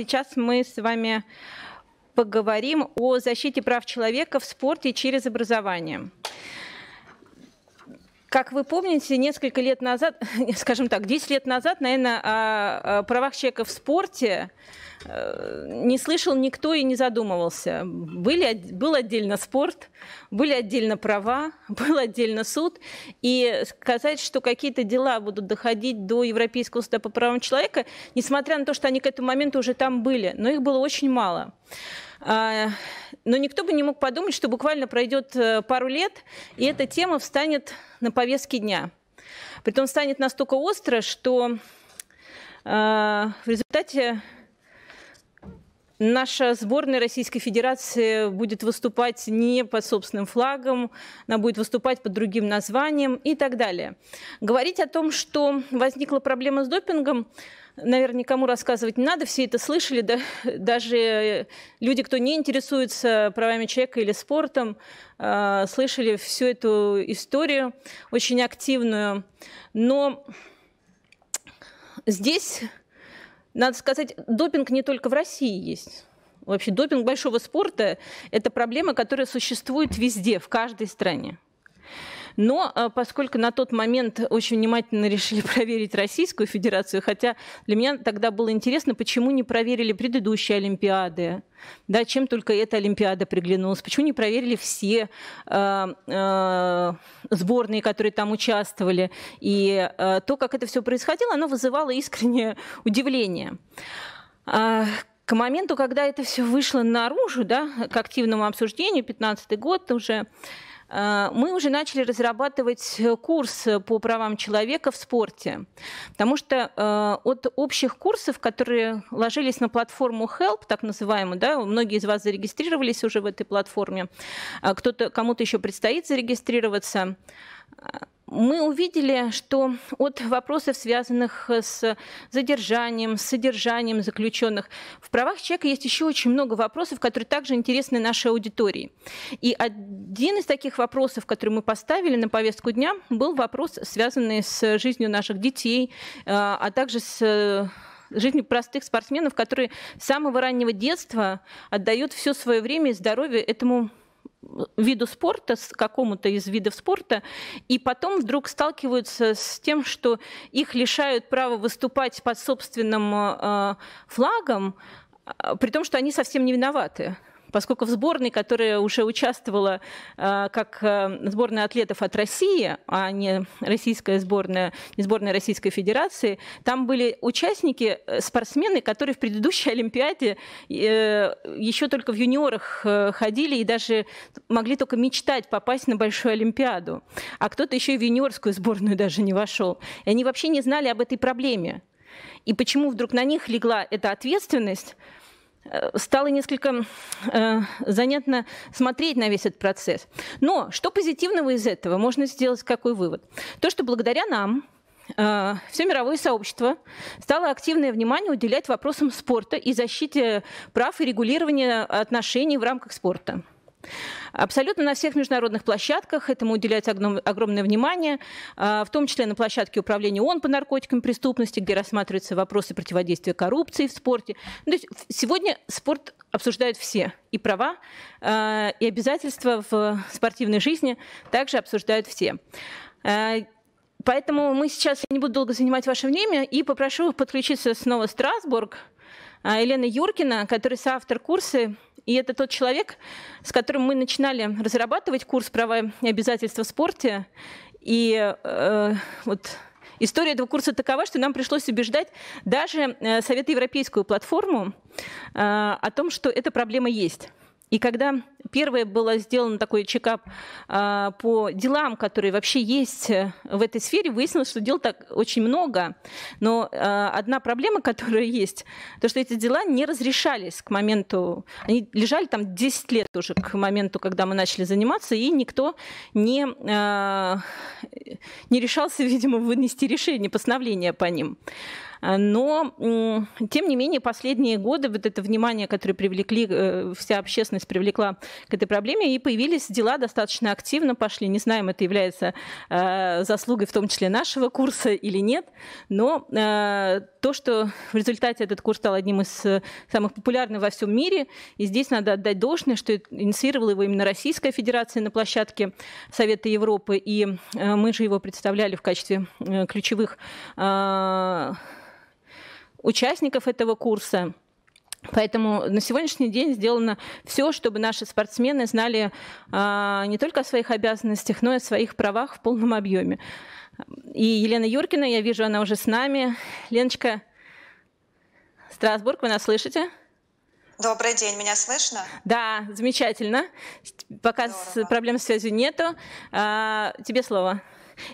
Сейчас мы с вами поговорим о защите прав человека в спорте через образование. Как вы помните, несколько лет назад, скажем так, 10 лет назад, наверное, о правах человека в спорте не слышал никто и не задумывался. Были, был отдельно спорт, были отдельно права, был отдельно суд. И сказать, что какие-то дела будут доходить до Европейского суда по правам человека, несмотря на то, что они к этому моменту уже там были, но их было очень мало. А, но никто бы не мог подумать, что буквально пройдет э, пару лет, и эта тема встанет на повестке дня. Притом станет настолько остро, что а, в результате Наша сборная Российской Федерации будет выступать не под собственным флагом, она будет выступать под другим названием и так далее. Говорить о том, что возникла проблема с допингом, наверное, никому рассказывать не надо, все это слышали, да, даже люди, кто не интересуется правами человека или спортом, э, слышали всю эту историю очень активную. Но здесь надо сказать, допинг не только в России есть. Вообще допинг большого спорта – это проблема, которая существует везде, в каждой стране. Но а, поскольку на тот момент очень внимательно решили проверить Российскую Федерацию, хотя для меня тогда было интересно, почему не проверили предыдущие Олимпиады, да, чем только эта Олимпиада приглянулась, почему не проверили все э, э, сборные, которые там участвовали. И э, то, как это все происходило, оно вызывало искреннее удивление. К моменту, когда это все вышло наружу, да, к активному обсуждению, 15 год уже, мы уже начали разрабатывать курс по правам человека в спорте. Потому что э, от общих курсов, которые ложились на платформу Help, так называемую, да, многие из вас зарегистрировались уже в этой платформе, э, кто-то, кому-то еще предстоит зарегистрироваться, мы увидели, что от вопросов, связанных с задержанием, с содержанием заключенных, в правах человека есть еще очень много вопросов, которые также интересны нашей аудитории. И один из таких вопросов, который мы поставили на повестку дня, был вопрос, связанный с жизнью наших детей, э, а также с жизнью простых спортсменов, которые с самого раннего детства отдают все свое время и здоровье этому виду спорта, с какому-то из видов спорта, и потом вдруг сталкиваются с тем, что их лишают права выступать под собственным э, флагом, э, при том, что они совсем не виноваты поскольку в сборной, которая уже участвовала э, как э, сборная атлетов от России, а не российская сборная, не сборная Российской Федерации, там были участники, э, спортсмены, которые в предыдущей Олимпиаде еще только в юниорах ходили и даже могли только мечтать попасть на Большую Олимпиаду. А кто-то еще и в юниорскую сборную даже не вошел. И они вообще не знали об этой проблеме. И почему вдруг на них легла эта ответственность, Э, стало несколько э, занятно смотреть на весь этот процесс. Но что позитивного из этого? Можно сделать какой вывод? То, что благодаря нам э, все мировое сообщество стало активное внимание уделять вопросам спорта и защите прав и регулирования отношений в рамках спорта. Абсолютно на всех международных площадках этому уделяется огромное внимание, а, в том числе на площадке управления ООН по наркотикам и преступности, где рассматриваются вопросы противодействия коррупции в спорте. То есть сегодня спорт обсуждают все. И права, а, и обязательства в спортивной жизни также обсуждают все. А, поэтому мы сейчас, я не буду долго занимать ваше время, и попрошу подключиться снова Страсбург, Елена Юркина, который соавтор курса и это тот человек, с которым мы начинали разрабатывать курс «Права и обязательства в спорте». И э, вот история этого курса такова, что нам пришлось убеждать даже э, Совет Европейскую платформу э, о том, что эта проблема есть. И когда первое было сделано такой чекап а, по делам, которые вообще есть э, в этой сфере, выяснилось, что дел так очень много. Но а, одна проблема, которая есть, то, что эти дела не разрешались к моменту, они лежали там 10 лет уже к моменту, когда мы начали заниматься, и никто не, а, не решался, видимо, вынести решение, постановление по ним. Но, тем не менее, последние годы вот это внимание, которое привлекли, э, вся общественность привлекла к этой проблеме, и появились дела достаточно активно пошли. Не знаем, это является э, заслугой в том числе нашего курса или нет, но э, то, что в результате этот курс стал одним из самых популярных во всем мире, и здесь надо отдать должное, что инициировала его именно Российская Федерация на площадке Совета Европы, и мы же его представляли в качестве ключевых участников этого курса. Поэтому на сегодняшний день сделано все, чтобы наши спортсмены знали а, не только о своих обязанностях, но и о своих правах в полном объеме. И Елена Юркина, я вижу, она уже с нами. Леночка, Страсбург, вы нас слышите? Добрый день, меня слышно? Да, замечательно. Пока с проблем с связью нету. А, тебе слово.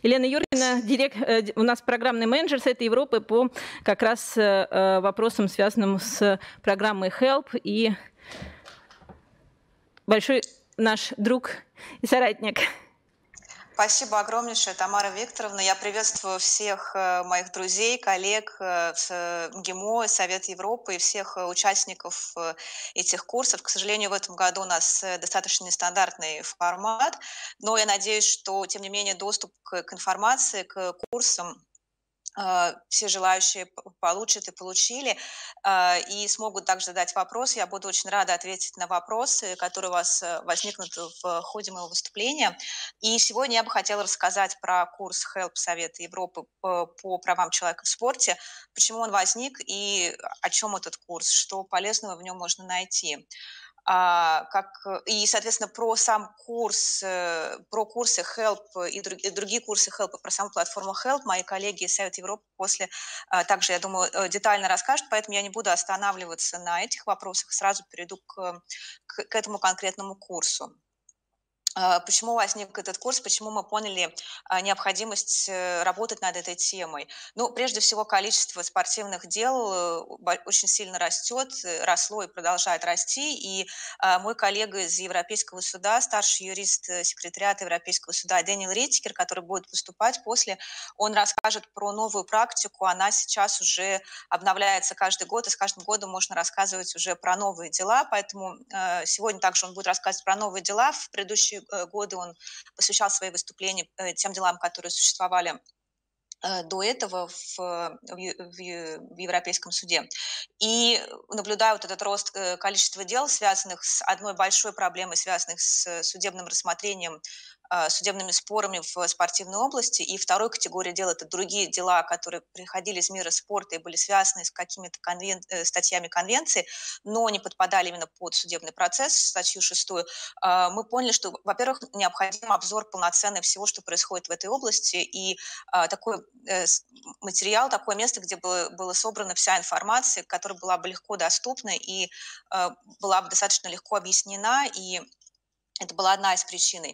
Елена Юрьевна, директ, э, у нас программный менеджер Совета Европы по как раз э, э, вопросам, связанным с программой HELP и большой наш друг и соратник. Спасибо огромнейшее, Тамара Викторовна. Я приветствую всех э, моих друзей, коллег э, э, МГИМО, Совет Европы и всех участников этих курсов. К сожалению, в этом году у нас достаточно нестандартный формат, но я надеюсь, что, тем не менее, доступ к информации, к курсам все желающие получат и получили, а, и смогут также задать вопрос. Я буду очень рада ответить на вопросы, которые у вас э, возникнут в ходе моего выступления. И сегодня я бы хотела рассказать про курс HELP Совета Европы по правам человека в спорте, почему он возник и о чем этот курс, что полезного в нем можно найти. А, как, и, соответственно, про сам курс, э, про курсы Help и другие курсы Help, про саму платформу Help мои коллеги из Совета Европы после а, также, я думаю, э, детально расскажут, поэтому я не буду останавливаться на этих вопросах, сразу перейду к, к, к этому конкретному курсу. А, почему возник этот курс, почему мы поняли а, необходимость э, работать над этой темой? Ну, прежде всего, количество спортивных дел э, очень сильно растет, э, росло и продолжает расти. И а, мой коллега из Европейского суда, старший юрист секретариата Европейского суда Дэниел Риттикер, который будет выступать после, он расскажет про новую практику. Она сейчас уже обновляется каждый год, и с каждым годом можно рассказывать уже про новые дела. Поэтому сегодня также он будет рассказывать про новые дела. В предыдущие годы он посвящал свои выступления э, тем делам, которые существовали э, до этого в, в, в Европейском суде. И наблюдая вот этот рост количества дел, связанных с одной большой проблемой, связанных с судебным рассмотрением судебными спорами в спортивной области. И второй категория дел – это другие дела, которые приходили из мира спорта и были связаны с какими-то конвен... Э, статьями конвенции, но не подпадали именно под судебный процесс, статью шестую. А, мы поняли, что, во-первых, необходим обзор полноценный всего, что происходит в этой области, и а, такой э, материал, такое место, где было, была собрана вся информация, которая была бы легко доступна и была бы достаточно легко объяснена, и это была одна из причин.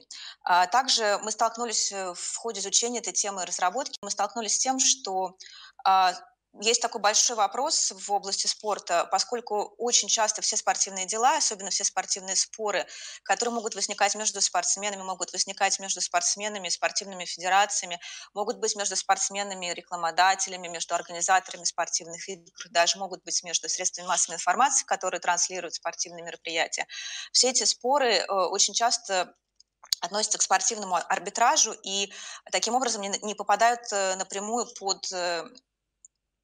А также мы столкнулись э, в ходе изучения этой темы разработки, мы столкнулись с тем, что а, есть такой большой вопрос в области спорта, поскольку очень часто все спортивные дела, особенно все спортивные споры, которые могут возникать между спортсменами, могут возникать между спортсменами, спортивными федерациями, могут быть между спортсменами и рекламодателями, между организаторами спортивных игр, даже могут быть между средствами массовой информации, которые транслируют спортивные мероприятия. Все эти споры э, очень часто относятся к спортивному арбитражу и таким образом не попадают э, напрямую под э,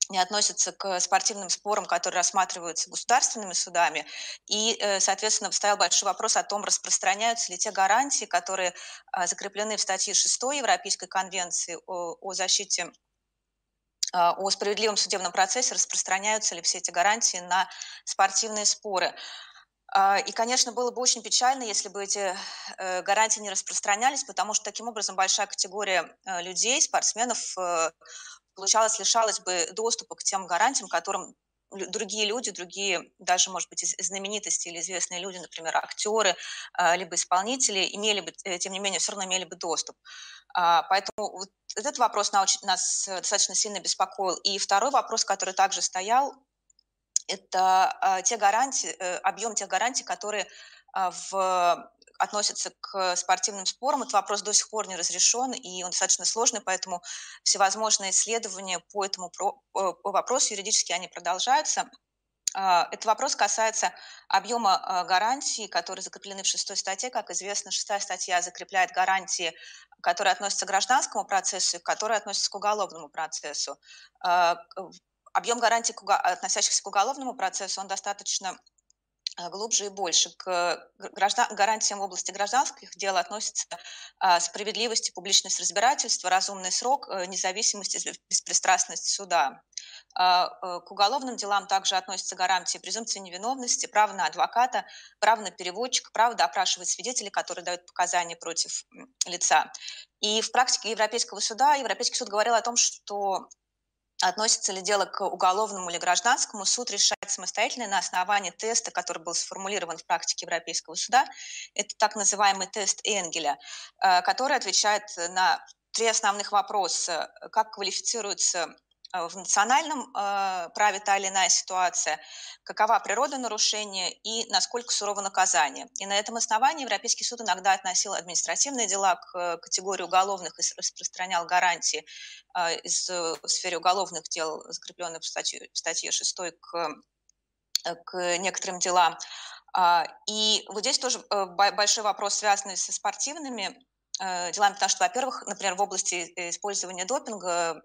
не относятся к спортивным спорам, которые рассматриваются государственными судами. И, э, соответственно, вставил большой вопрос о том, распространяются ли те гарантии, которые а, закреплены в статье 6 Европейской конвенции о, о защите а, о справедливом судебном процессе, распространяются ли все эти гарантии на спортивные споры. А, и, конечно, было бы очень печально, если бы эти э, гарантии не распространялись, потому что таким образом большая категория э, людей, спортсменов, получалось, лишалась бы доступа к тем гарантиям, которым другие люди, другие, даже, может быть, знаменитости или известные люди, например, актеры, а, либо исполнители, имели бы, э, тем не менее, все равно имели бы доступ. А, поэтому вот этот вопрос нас достаточно сильно беспокоил. И второй вопрос, который также стоял, это а, те гарантии, э, объем тех гарантий, которые в относится к спортивным спорам, этот вопрос до сих пор не разрешен, и он достаточно сложный, поэтому всевозможные исследования по этому по вопросу юридически они продолжаются. А, этот вопрос касается объема а, гарантий, которые закреплены в шестой статье. Как известно, шестая статья закрепляет гарантии, которые относятся к гражданскому процессу и которые относятся к уголовному процессу. А, объем гарантий, относящихся к уголовному процессу, он достаточно глубже и больше. К граждан, гарантиям в области гражданских дел относятся справедливость и публичность разбирательства, разумный срок, э, независимость и беспристрастность суда. А, э, к уголовным делам также относятся гарантии презумпции невиновности, право на адвоката, право на переводчика, право допрашивать свидетелей, которые дают показания против лица. И в практике Европейского суда Европейский суд говорил о том, что относится ли дело к уголовному или гражданскому, суд решает самостоятельно на основании теста, который был сформулирован в практике Европейского суда. Это так называемый тест Энгеля, э, который отвечает на три основных вопроса. Как квалифицируется в национальном э, праве та или иная ситуация, какова природа нарушения и насколько сурово наказание. И на этом основании Европейский суд иногда относил административные дела к э, категории уголовных и распространял гарантии из сферы уголовных дел, закрепленных в статье, в статье 6 к, к некоторым делам. А, и вот здесь тоже большой вопрос, связанный со спортивными делами, потому что, во-первых, например, в области использования допинга а,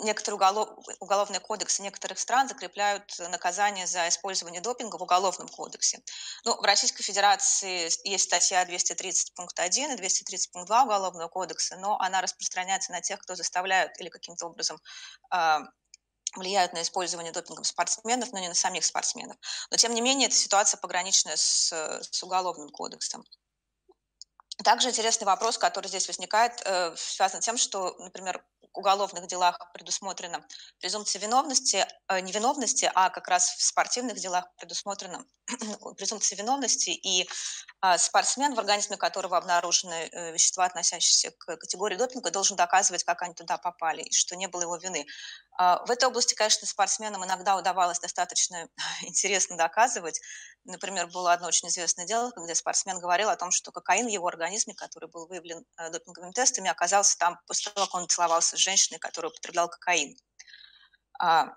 некоторые уголов, уголовные кодексы некоторых стран закрепляют наказание за использование допинга в уголовном кодексе. Ну, в Российской Федерации есть статья 230 пункт 1 и 230 пункт 2 Уголовного кодекса, но она распространяется на тех, кто заставляют или каким-то образом э, влияют на использование допингом спортсменов, но не на самих спортсменов. Но, тем не менее, эта ситуация пограничная с, с Уголовным кодексом. Также интересный вопрос, который здесь возникает, э, связан с тем, что, например, в уголовных делах предусмотрена презумпция виновности, э, невиновности, а как раз в спортивных делах предусмотрена презумпция виновности, и э, спортсмен, в организме которого обнаружены э, вещества, относящиеся к категории допинга, должен доказывать, как они туда попали, и что не было его вины. А, в этой области, конечно, спортсменам иногда удавалось достаточно интересно доказывать. Например, было одно очень известное дело, где спортсмен говорил о том, что кокаин в его организме, который был выявлен э, допинговыми тестами, оказался там после того, как он целовался с женщиной, которая употребляла кокаин. А,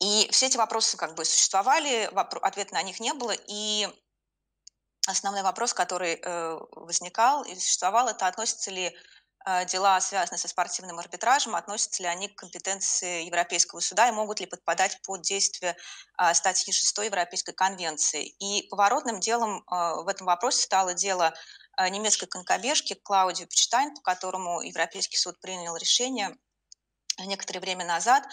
и все эти вопросы как бы существовали, ответа на них не было, и основной вопрос, который э, возникал и существовал, это относится ли Э, дела, связанные со спортивным арбитражем, относятся ли они к компетенции Европейского суда и могут ли подпадать под действие статьи 6 Европейской конвенции. И поворотным делом в этом вопросе стало дело немецкой конкобежки Клаудио Пичтайн, по которому Европейский суд принял решение некоторое время назад.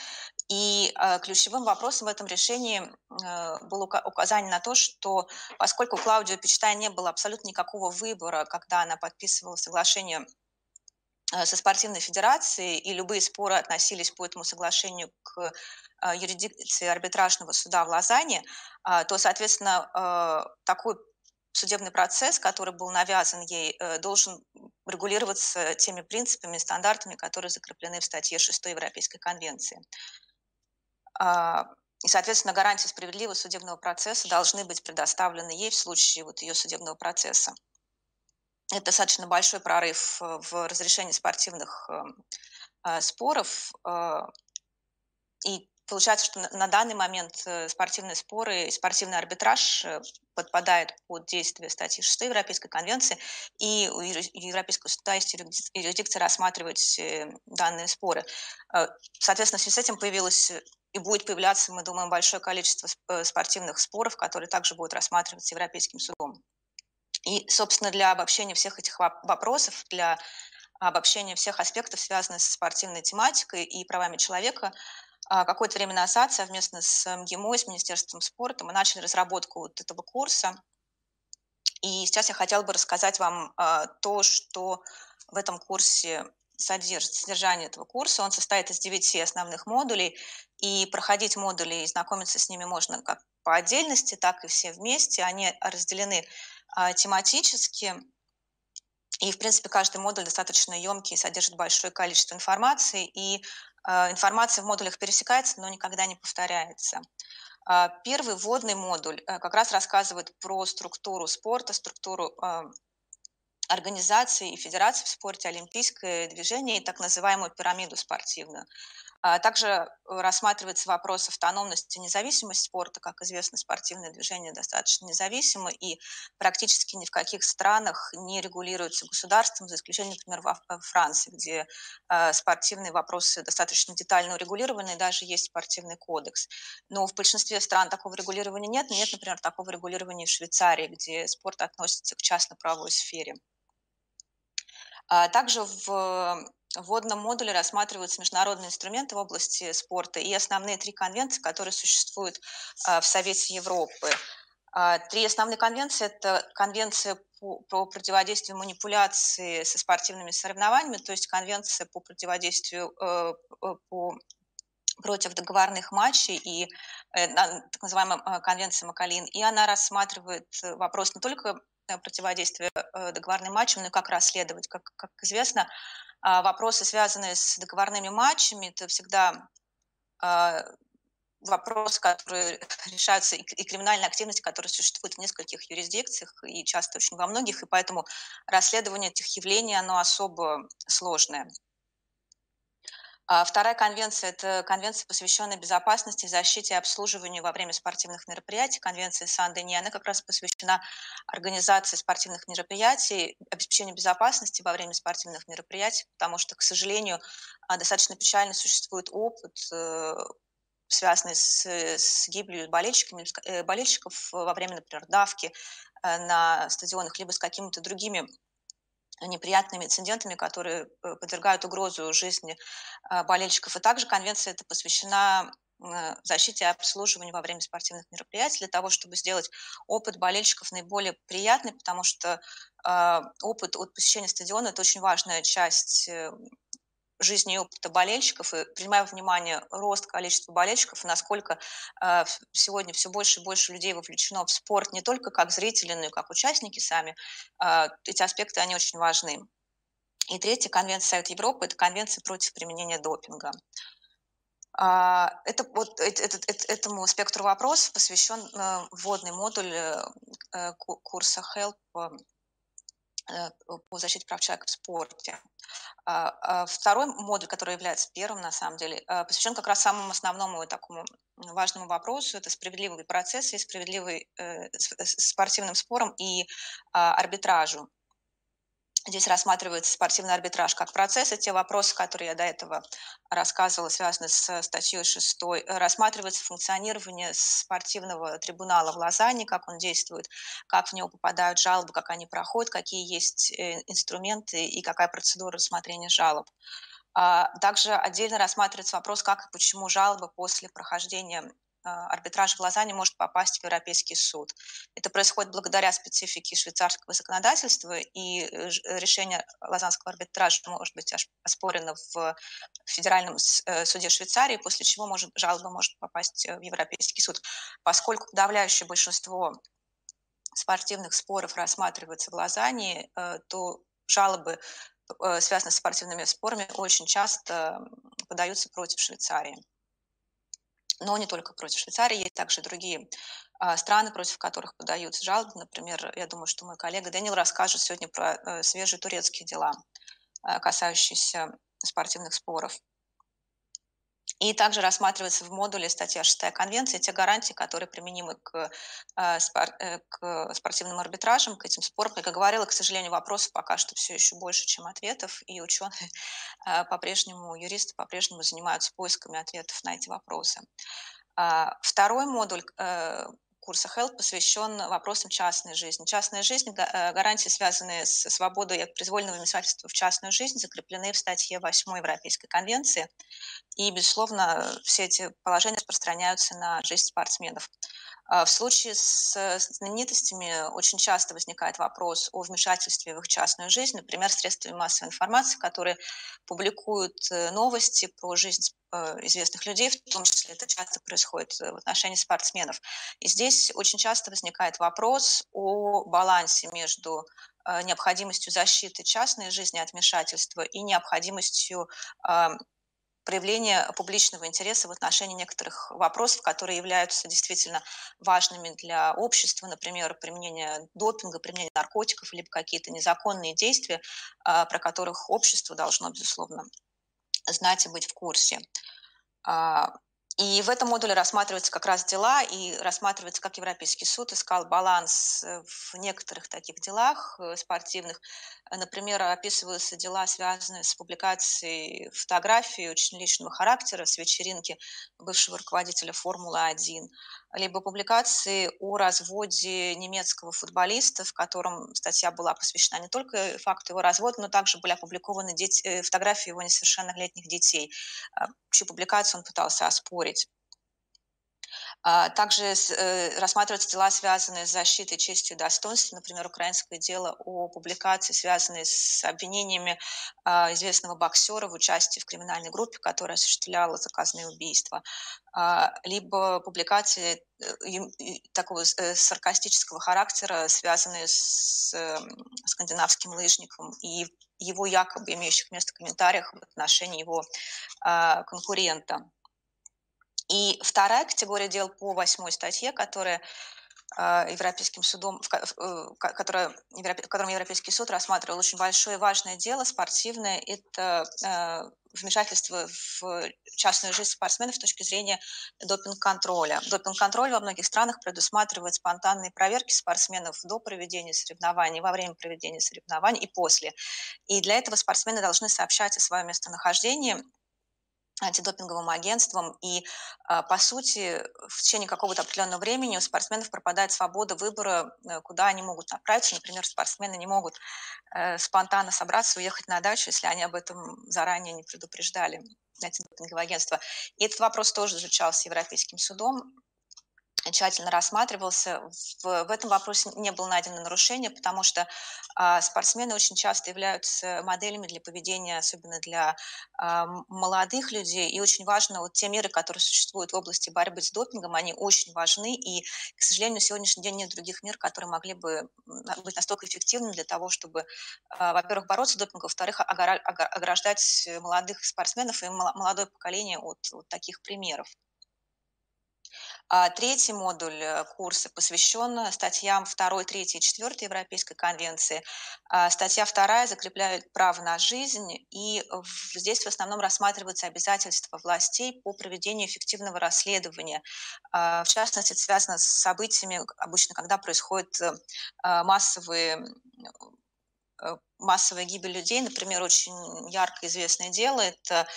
И э, ключевым вопросом в этом решении э, было указание на то, что поскольку Клаудио Пичтайн не было абсолютно никакого выбора, когда она подписывала соглашение Э, со спортивной федерацией, и любые споры относились по этому соглашению к э, юрисдикции арбитражного суда в Лозанне, то, соответственно, э, такой судебный процесс, который был навязан ей, должен регулироваться теми принципами, стандартами, которые закреплены в статье 6 Европейской конвенции. А, и, соответственно, гарантии справедливого судебного процесса должны быть предоставлены ей в случае вот ее судебного процесса. Это достаточно большой прорыв э, в разрешении спортивных э, споров. Э, и получается, что на данный момент спортивные споры и спортивный арбитраж подпадает под действие статьи 6 Европейской конвенции, и у Европейского суда есть юрисдикция рассматривать данные споры. Соответственно, в связи с этим появилось и будет появляться, мы думаем, большое количество спортивных споров, которые также будут рассматриваться Европейским судом. И, собственно, для обобщения всех этих вопросов, для обобщения всех аспектов, связанных со спортивной тематикой и правами человека, какое-то время назад совместно с МГИМО, с Министерством спорта мы начали разработку вот этого курса. И сейчас я хотела бы рассказать вам а, то, что в этом курсе содержит содержание этого курса. Он состоит из девяти основных модулей, и проходить модули и знакомиться с ними можно как по отдельности, так и все вместе. Они разделены а, тематически. И, в принципе, каждый модуль достаточно емкий, содержит большое количество информации, и а, информация в модулях пересекается, но никогда не повторяется. Первый вводный модуль как раз рассказывает про структуру спорта, структуру организации и федерации в спорте, олимпийское движение и так называемую пирамиду спортивную. А также рассматривается вопрос автономности и независимости спорта. Как известно, спортивное движение достаточно независимо и практически ни в каких странах не регулируется государством, за исключением, например, во Франции, где э, спортивные вопросы достаточно детально урегулированы, и даже есть спортивный кодекс. Но в большинстве стран такого регулирования нет. Нет, например, такого регулирования в Швейцарии, где спорт относится к частно-правовой сфере. А также в вводном модуле рассматриваются международные инструменты в области спорта и основные три конвенции, которые существуют а, в Совете Европы. А, три основные конвенции – это конвенция по, противодействию манипуляции со спортивными соревнованиями, то есть конвенция по противодействию э, э по против договорных матчей и э, так называемая конвенция Макалин. И она рассматривает вопрос не только противодействия договорным матчам, но и как расследовать. Как, как известно, а, вопросы, связанные с договорными матчами, это всегда а, вопросы, которые решаются, и криминальная активность, которая существует в нескольких юрисдикциях, и часто очень во многих, и поэтому расследование этих явлений, оно особо сложное. А вторая конвенция – это конвенция, посвященная безопасности, защите и обслуживанию во время спортивных мероприятий. Конвенция Сан-Дени, она как раз посвящена организации спортивных мероприятий, обеспечению безопасности во время спортивных мероприятий, потому что, к сожалению, а, достаточно печально существует опыт э, связанный с, с гибелью болельщиками, э, болельщиков во время, например, давки э, на стадионах, либо с какими-то другими неприятными инцидентами, которые э, подвергают угрозу жизни а, болельщиков. И также конвенция эта посвящена э, защите и обслуживанию во время спортивных мероприятий для того, чтобы сделать опыт болельщиков наиболее приятный, потому что э, опыт от посещения стадиона – это очень важная часть э, жизни и опыта болельщиков, и принимая во внимание рост количества болельщиков, насколько э, сегодня все больше и больше людей вовлечено в спорт не только как зрители, но и как участники сами, э, эти аспекты, они очень важны. И третья конвенция Совета Европы – это конвенция против применения допинга. А, это, вот, это, этому спектру вопросов посвящен э, вводный модуль э, курса HELP Э, по защите прав человека в спорте. А, а второй модуль, который является первым, на самом деле, э, посвящен как раз самому основному и такому важному вопросу. Это справедливый процесс и справедливый э, спортивным спором и а, арбитражу. Здесь рассматривается спортивный арбитраж как процесс, и те вопросы, которые я до этого рассказывала, связаны с статьей 6, рассматривается функционирование спортивного трибунала в Лозанне, как он действует, как в него попадают жалобы, как они проходят, какие есть э, инструменты и какая процедура рассмотрения жалоб. А также отдельно рассматривается вопрос, как и почему жалобы после прохождения арбитраж в Лозанне может попасть в Европейский суд. Это происходит благодаря специфике швейцарского законодательства, и э, решение Лозанского арбитража может быть оспорено в Федеральном э, суде Швейцарии, после чего может, жалоба может попасть э, в Европейский суд. Поскольку подавляющее большинство спортивных споров рассматривается в Лозанне, то жалобы, связанные с спортивными спорами, очень часто подаются против Швейцарии но не только против Швейцарии, есть также другие а, страны, против которых подаются жалобы. Например, я думаю, что мой коллега Дэниел расскажет сегодня про э, свежие турецкие дела, а, касающиеся спортивных споров. И также рассматривается в модуле статья 6 Конвенции те гарантии, которые применимы к, э, э, к спортивным арбитражам, к этим спорам. Как я говорила, к сожалению, вопросов пока что все еще больше, чем ответов, и ученые э, по-прежнему, юристы по-прежнему занимаются поисками ответов на эти вопросы. А, второй модуль курса Health посвящен вопросам частной жизни. Частная жизнь, э, гарантии, связанные с свободой от произвольного вмешательства в частную жизнь, закреплены в статье 8 Европейской конвенции. И, безусловно, все эти положения распространяются на жизнь спортсменов. А в случае с знаменитостями очень часто возникает вопрос о вмешательстве в их частную жизнь, например, средствами массовой информации, которые публикуют э, новости про жизнь э, известных людей, в том числе это часто происходит э, в отношении спортсменов. И здесь очень часто возникает вопрос о балансе между необходимостью защиты частной жизни от вмешательства и необходимостью проявление публичного интереса в отношении некоторых вопросов, которые являются действительно важными для общества, например, применение допинга, применение наркотиков, либо какие-то незаконные действия, а, про которых общество должно, безусловно, знать и быть в курсе. И в этом модуле рассматриваются как раз дела, и рассматривается, как Европейский суд искал баланс э, в некоторых таких делах э, спортивных. Например, описываются дела, связанные с публикацией фотографий очень личного характера с вечеринки бывшего руководителя Формулы-1, либо публикации о разводе немецкого футболиста, в котором статья была посвящена не только факту его развода, но также были опубликованы дети, э, фотографии его несовершеннолетних детей, чью публикацию он пытался оспорить. А, также э, рассматриваются дела, связанные с защитой чести и достоинства, например, украинское дело о публикации, связанной с обвинениями а, известного боксера в участии в криминальной группе, которая осуществляла заказные убийства, а, либо публикации э, такого э, саркастического характера, связанные с скандинавским лыжником и его якобы имеющих место комментариях в отношении его конкурента. И вторая категория дел по восьмой статье, которая а, Европейским судом, э, которое, в котором Европейский суд рассматривал очень большое и важное дело спортивное, это э, вмешательство в частную жизнь спортсменов с точки зрения допинг-контроля. Допинг-контроль во многих странах предусматривает спонтанные проверки спортсменов до проведения соревнований, во время проведения соревнований и после. И для этого спортсмены должны сообщать о своем местонахождении антидопинговым агентством. И, а, по сути, в течение какого-то определенного времени у спортсменов пропадает свобода выбора, э, куда они могут направиться. Например, спортсмены не могут э, спонтанно собраться, уехать на дачу, если они об этом заранее не предупреждали антидопинговое агентство. И этот вопрос тоже изучался Европейским судом тщательно рассматривался. В, в этом вопросе не было найдено нарушения, потому что а, спортсмены очень часто являются моделями для поведения, особенно для а, молодых людей. И очень важно, вот те меры, которые существуют в области борьбы с допингом, они очень важны. И, к сожалению, на сегодняшний день нет других мер, которые могли бы быть настолько эффективными для того, чтобы, а, во-первых, бороться с допингом, во-вторых, ограждать молодых спортсменов и молодое поколение от, от таких примеров. А третий модуль э, курса посвящен статьям 2, 3 и 4 Европейской конвенции. А статья 2 закрепляет право на жизнь, и здесь в основном рассматриваются обязательства властей по проведению эффективного расследования. А, в частности, это связано с событиями, обычно, когда происходят э, массовые э, массовая гибель людей. Например, очень ярко известное дело – это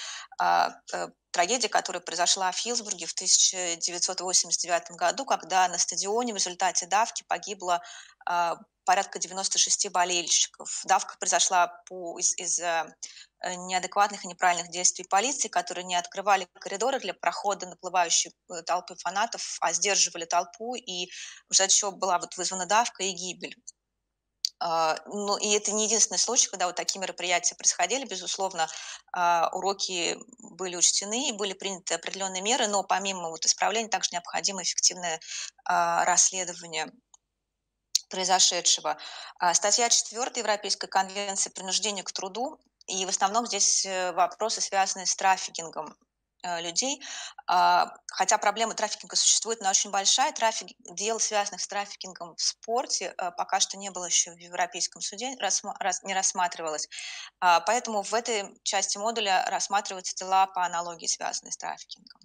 трагедия, которая произошла в Хилсбурге в 1989 году, когда на стадионе в результате давки погибло э, порядка 96 болельщиков. Давка произошла по, из, из-за э, неадекватных и неправильных действий полиции, которые не открывали коридоры для прохода наплывающей э, толпы фанатов, а сдерживали толпу, и в результате была вот вызвана давка и гибель. А, ну, и это не единственный случай, когда вот такие мероприятия происходили. Безусловно, а, уроки были учтены и были приняты определенные меры, но помимо вот исправления также необходимо эффективное а, расследование произошедшего. Статья 4 Европейской конвенции «Принуждение к труду» и в основном здесь э, вопросы, связанные с трафикингом людей. А, хотя проблема трафикинга существует, она очень большая. Трафик, дел, связанных с трафикингом в спорте, э, пока что не было еще в Европейском суде, не рассматривалось. А, поэтому в этой части модуля рассматриваются дела по аналогии, связанные с трафикингом.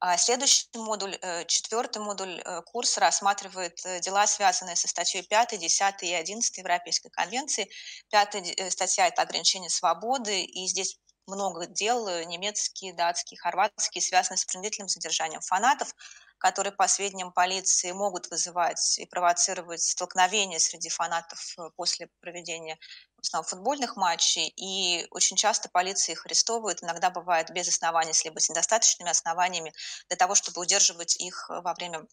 А следующий модуль, э, четвертый модуль курса рассматривает дела, связанные со статьей 5, 10 и 11 Европейской конвенции. Пятая статья – это ограничение свободы, и здесь много дел, немецкие, датские, хорватские, связанные с принудительным содержанием фанатов, которые, по сведениям полиции, могут вызывать и провоцировать столкновения среди фанатов э, после проведения в основном футбольных матчей. И очень часто полиция их арестовывает, иногда бывает без оснований, либо с недостаточными основаниями для того, чтобы удерживать их э, во время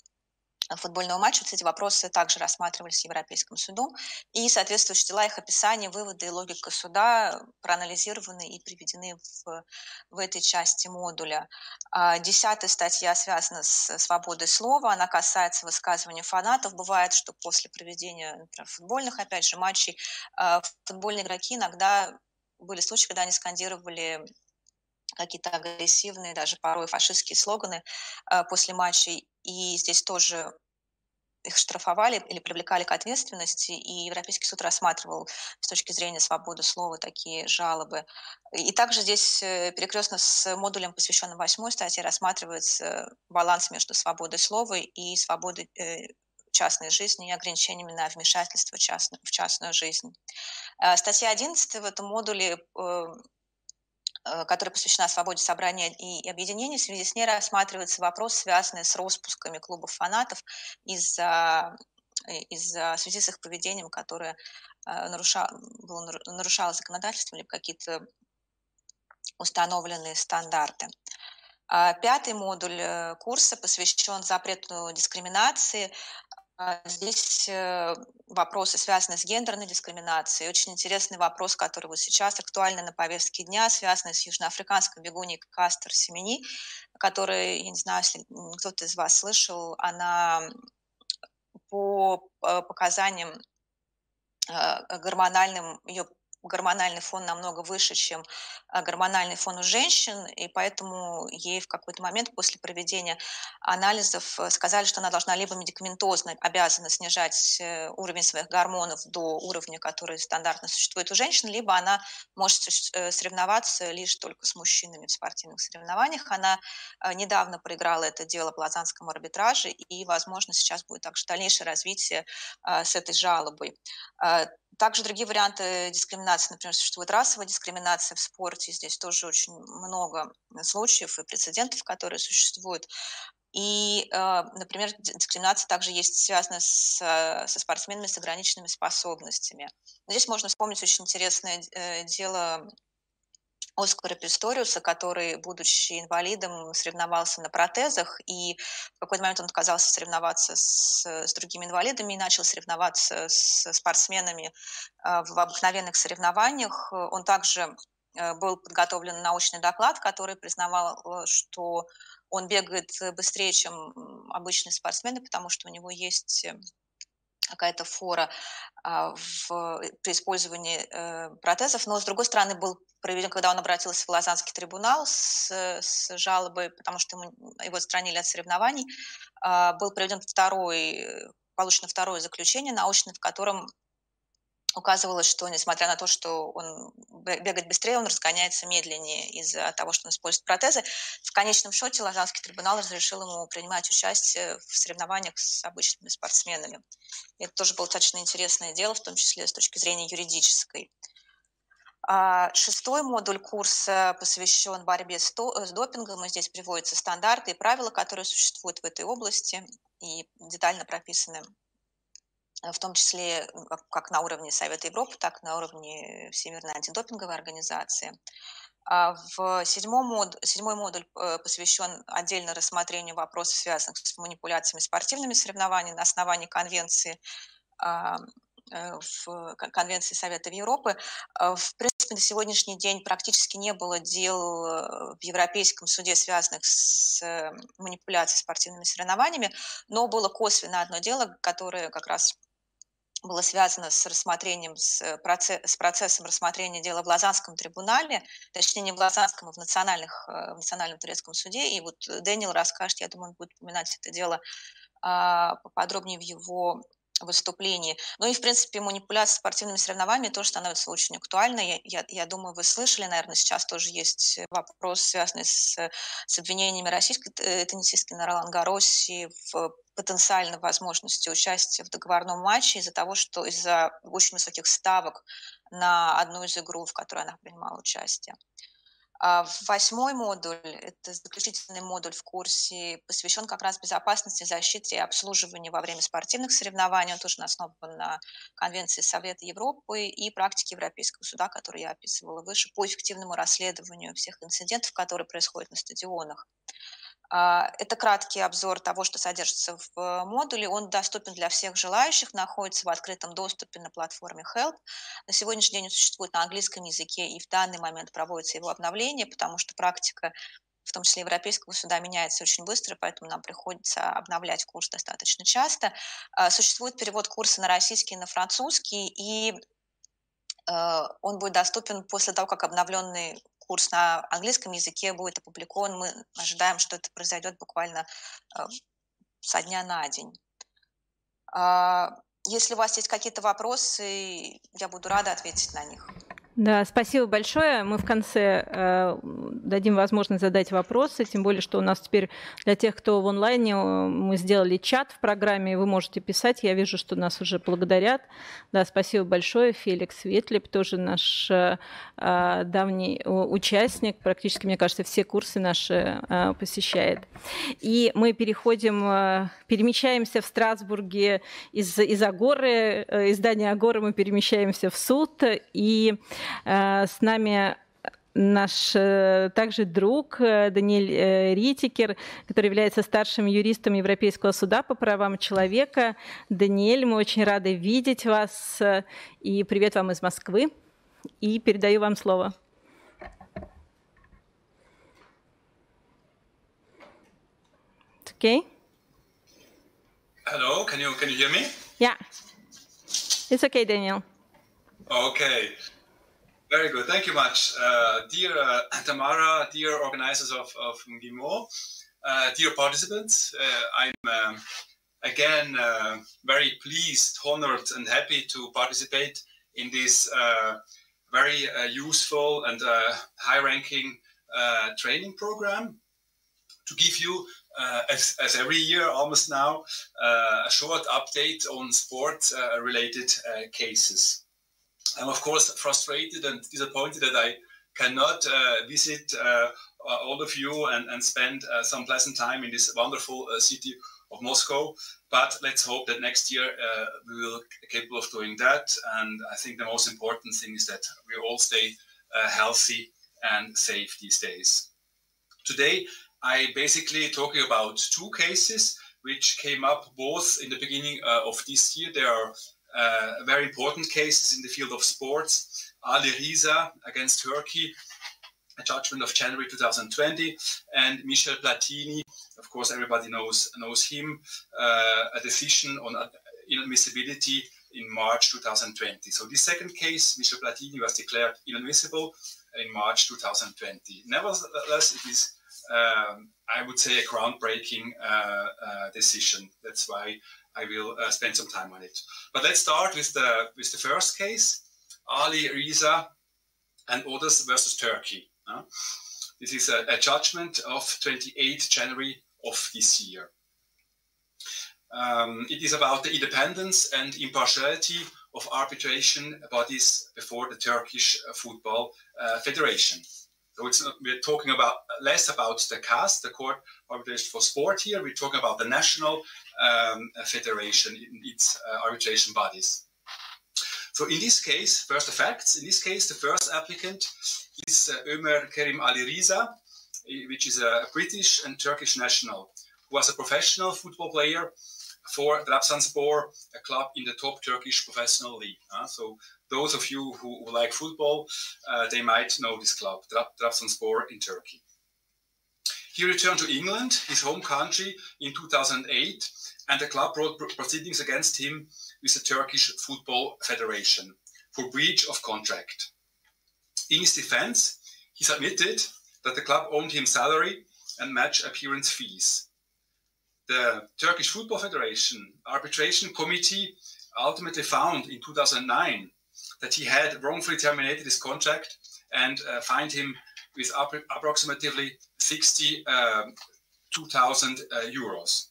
футбольного матча. Вот эти вопросы также рассматривались Европейским судом. И соответствующие дела, их описание, выводы и логика суда проанализированы и приведены в, в этой части модуля. А, десятая статья связана с свободой слова. Она касается высказывания фанатов. Бывает, что после проведения например, футбольных, опять же, матчей а, футбольные игроки иногда были случаи, когда они скандировали какие-то агрессивные, даже порой фашистские слоганы э, после матчей. И здесь тоже их штрафовали или привлекали к ответственности, и Европейский суд рассматривал с точки зрения свободы слова такие жалобы. И также здесь э, перекрестно с модулем, посвященным восьмой статье, рассматривается баланс между свободой слова и свободой э, частной жизни и ограничениями на вмешательство в частную, в частную жизнь. Э, статья 11 в этом модуле Э, которая посвящена свободе собрания и объединения, в связи с ней рассматривается вопрос, связанный с распусками клубов фанатов из-за э, из в связи с их поведением, которое э, нарушало, было, нарушало законодательство или какие-то установленные стандарты. А пятый модуль курса посвящен запрету дискриминации. А, здесь э, вопросы, связанные с гендерной дискриминацией. Очень интересный вопрос, который вот сейчас актуальный на повестке дня, связанный с южноафриканской бегуней Кастер Семени, который, я не знаю, если кто-то из вас слышал, она по э, показаниям э, гормональным, ее гормональный фон намного выше, чем гормональный фон у женщин, и поэтому ей в какой-то момент после проведения анализов э, сказали, что она должна либо медикаментозно обязана снижать э, уровень своих гормонов до уровня, который стандартно существует у женщин, либо она может э, соревноваться лишь только с мужчинами в спортивных соревнованиях. Она недавно проиграла это дело в Лозаннском арбитраже, и, возможно, сейчас будет также дальнейшее развитие с этой жалобой. Также другие варианты дискриминации, например, существует расовая дискриминация в спорте, здесь тоже очень много случаев и прецедентов, которые существуют. И, э, например, дискриминация также есть связана с, со спортсменами с ограниченными способностями. Здесь можно вспомнить очень интересное э, дело Оскара Писториуса, который, будучи инвалидом, соревновался на протезах, и в какой-то момент он отказался соревноваться с, с другими инвалидами и начал соревноваться с спортсменами в обыкновенных соревнованиях. Он также э, был подготовлен научный доклад, который признавал, э, что он бегает быстрее, чем обычные спортсмены, потому что у него есть э, какая-то фора а, в, при использовании э, протезов, но, с другой стороны, был проведен, когда он обратился в Лозаннский трибунал с, с жалобой, потому что ему, его отстранили от соревнований, э, был проведен второй, получено второе заключение научное, в котором указывалось, что несмотря на то, что он бегает быстрее, он разгоняется медленнее из-за того, что он использует протезы. В конечном счете Лозаннский трибунал разрешил ему принимать участие в соревнованиях с обычными спортсменами. Это тоже было достаточно интересное дело, в том числе с точки зрения юридической. А, шестой модуль курса посвящен борьбе с допингом. И здесь приводятся стандарты и правила, которые существуют в этой области и детально прописаны в том числе как на уровне Совета Европы, так и на уровне Всемирной антидопинговой организации. А в седьмом мод, седьмой модуль э, посвящен отдельно рассмотрению вопросов, связанных с манипуляциями спортивными соревнованиями на основании конвенции а, э, в Конвенции Совета Европы. А, в принципе, на сегодняшний день практически не было дел э, в Европейском суде, связанных с манипуляцией спортивными соревнованиями, но было косвенно одно дело, которое как раз было связано с рассмотрением, с, э, процесс, с процессом рассмотрения дела в Лазанском трибунале, точнее не в Лазанском, а в, национальных, э, в Национальном турецком суде. И вот Дэниел расскажет, я думаю, он будет упоминать это дело а, поподробнее в его выступлении. Ну и, в принципе, манипуляция спортивными соревнованиями тоже становится очень актуальной. Я, я, я думаю, вы слышали, наверное, сейчас тоже есть вопрос, связанный с, с обвинениями российской э, теннисистки на Ролан в потенциальной возможности участия в договорном матче из-за того, что из-за очень высоких ставок на одну из игр, в которой она принимала участие. А восьмой модуль, это заключительный модуль в курсе, посвящен как раз безопасности, защите и обслуживанию во время спортивных соревнований. Он тоже основан на Конвенции Совета Европы и практике Европейского суда, которую я описывала выше, по эффективному расследованию всех инцидентов, которые происходят на стадионах. А, это краткий обзор того, что содержится в модуле. Он доступен для всех желающих, находится в открытом доступе на платформе Help. На сегодняшний день он существует на английском языке, и в данный момент проводится его обновление, потому что практика в том числе Европейского суда, меняется очень быстро, поэтому нам приходится обновлять курс достаточно часто. А, существует перевод курса на российский и на французский, и э, он будет доступен после того, как обновленный курс на английском языке будет опубликован. Мы ожидаем, что это произойдет буквально э, со дня на день. А, если у вас есть какие-то вопросы, я буду рада ответить на них. Да, спасибо большое. Мы в конце э, дадим возможность задать вопросы, тем более, что у нас теперь для тех, кто в онлайне, э, мы сделали чат в программе, вы можете писать. Я вижу, что нас уже благодарят. Да, спасибо большое. Феликс Ветлеп, тоже наш э, э давний участник, практически, мне кажется, все курсы наши э, посещает. И мы переходим, э, перемещаемся в Страсбурге из, из Агоры, э, из здания Агоры мы перемещаемся в суд, и с нами наш э, также друг э, Даниэль Ритикер, который является старшим юристом Европейского суда по правам человека. Даниэль, мы очень рады видеть вас и привет вам из Москвы. И передаю вам слово. Okay. Hello, can you can you hear me? Yeah. It's okay, Daniel. Okay. Very good. Thank you much. Uh, dear uh, Tamara, dear organizers of, of uh, dear participants, uh, I'm um, again uh, very pleased, honored, and happy to participate in this uh, very useful and high ranking training program to give you, as, as, every year almost now, a short update on sport related cases. I'm of course frustrated and disappointed that I cannot uh, visit uh, all of you and, and spend uh, some pleasant time in this wonderful uh, city of Moscow. But let's hope that next year uh, we will be capable of doing that. And I think the most important thing is that we all stay uh, healthy and safe these days. Today, I basically talking about two cases which came up both in the beginning of this year. There are uh, very important cases in the field of sports. Ali Riza against Turkey, a judgment of January 2020, and Michel Platini, of course, everybody knows knows him, uh, a decision on inadmissibility in March 2020. So this second case, Michel Platini was declared inadmissible in March 2020. Nevertheless, it is, um, I would say, a groundbreaking uh, uh, decision. That's why I will uh, spend some time on it. But let's start with the with the first case, Ali Riza and others versus Turkey. Uh, this is a, a, judgment of 28 January of this year. Um, it is about the independence and impartiality of arbitration bodies before the Turkish Football uh, Federation. So it's, we're talking about less about the CAS, the Court Arbitration for Sport here. We're talking about the national um, federation its uh, arbitration bodies. So in this case, first the facts. In this case, the first applicant is uh, Ömer Kerim Ali Riza, which is a British and Turkish national who was a professional football player for Trabzonspor, a club in the top Turkish professional league. Uh, so those of you who, who like football, uh, they might know this club, Trabzonspor in Turkey. He returned to England, his home country, in 2008, and the club brought proceedings against him with the Turkish Football Federation for breach of contract. In his defense, he submitted that the club owed him salary and match appearance fees. The Turkish Football Federation arbitration committee ultimately found in 2009 that he had wrongfully terminated his contract and uh, fined him with approximately 62,000 uh, euros.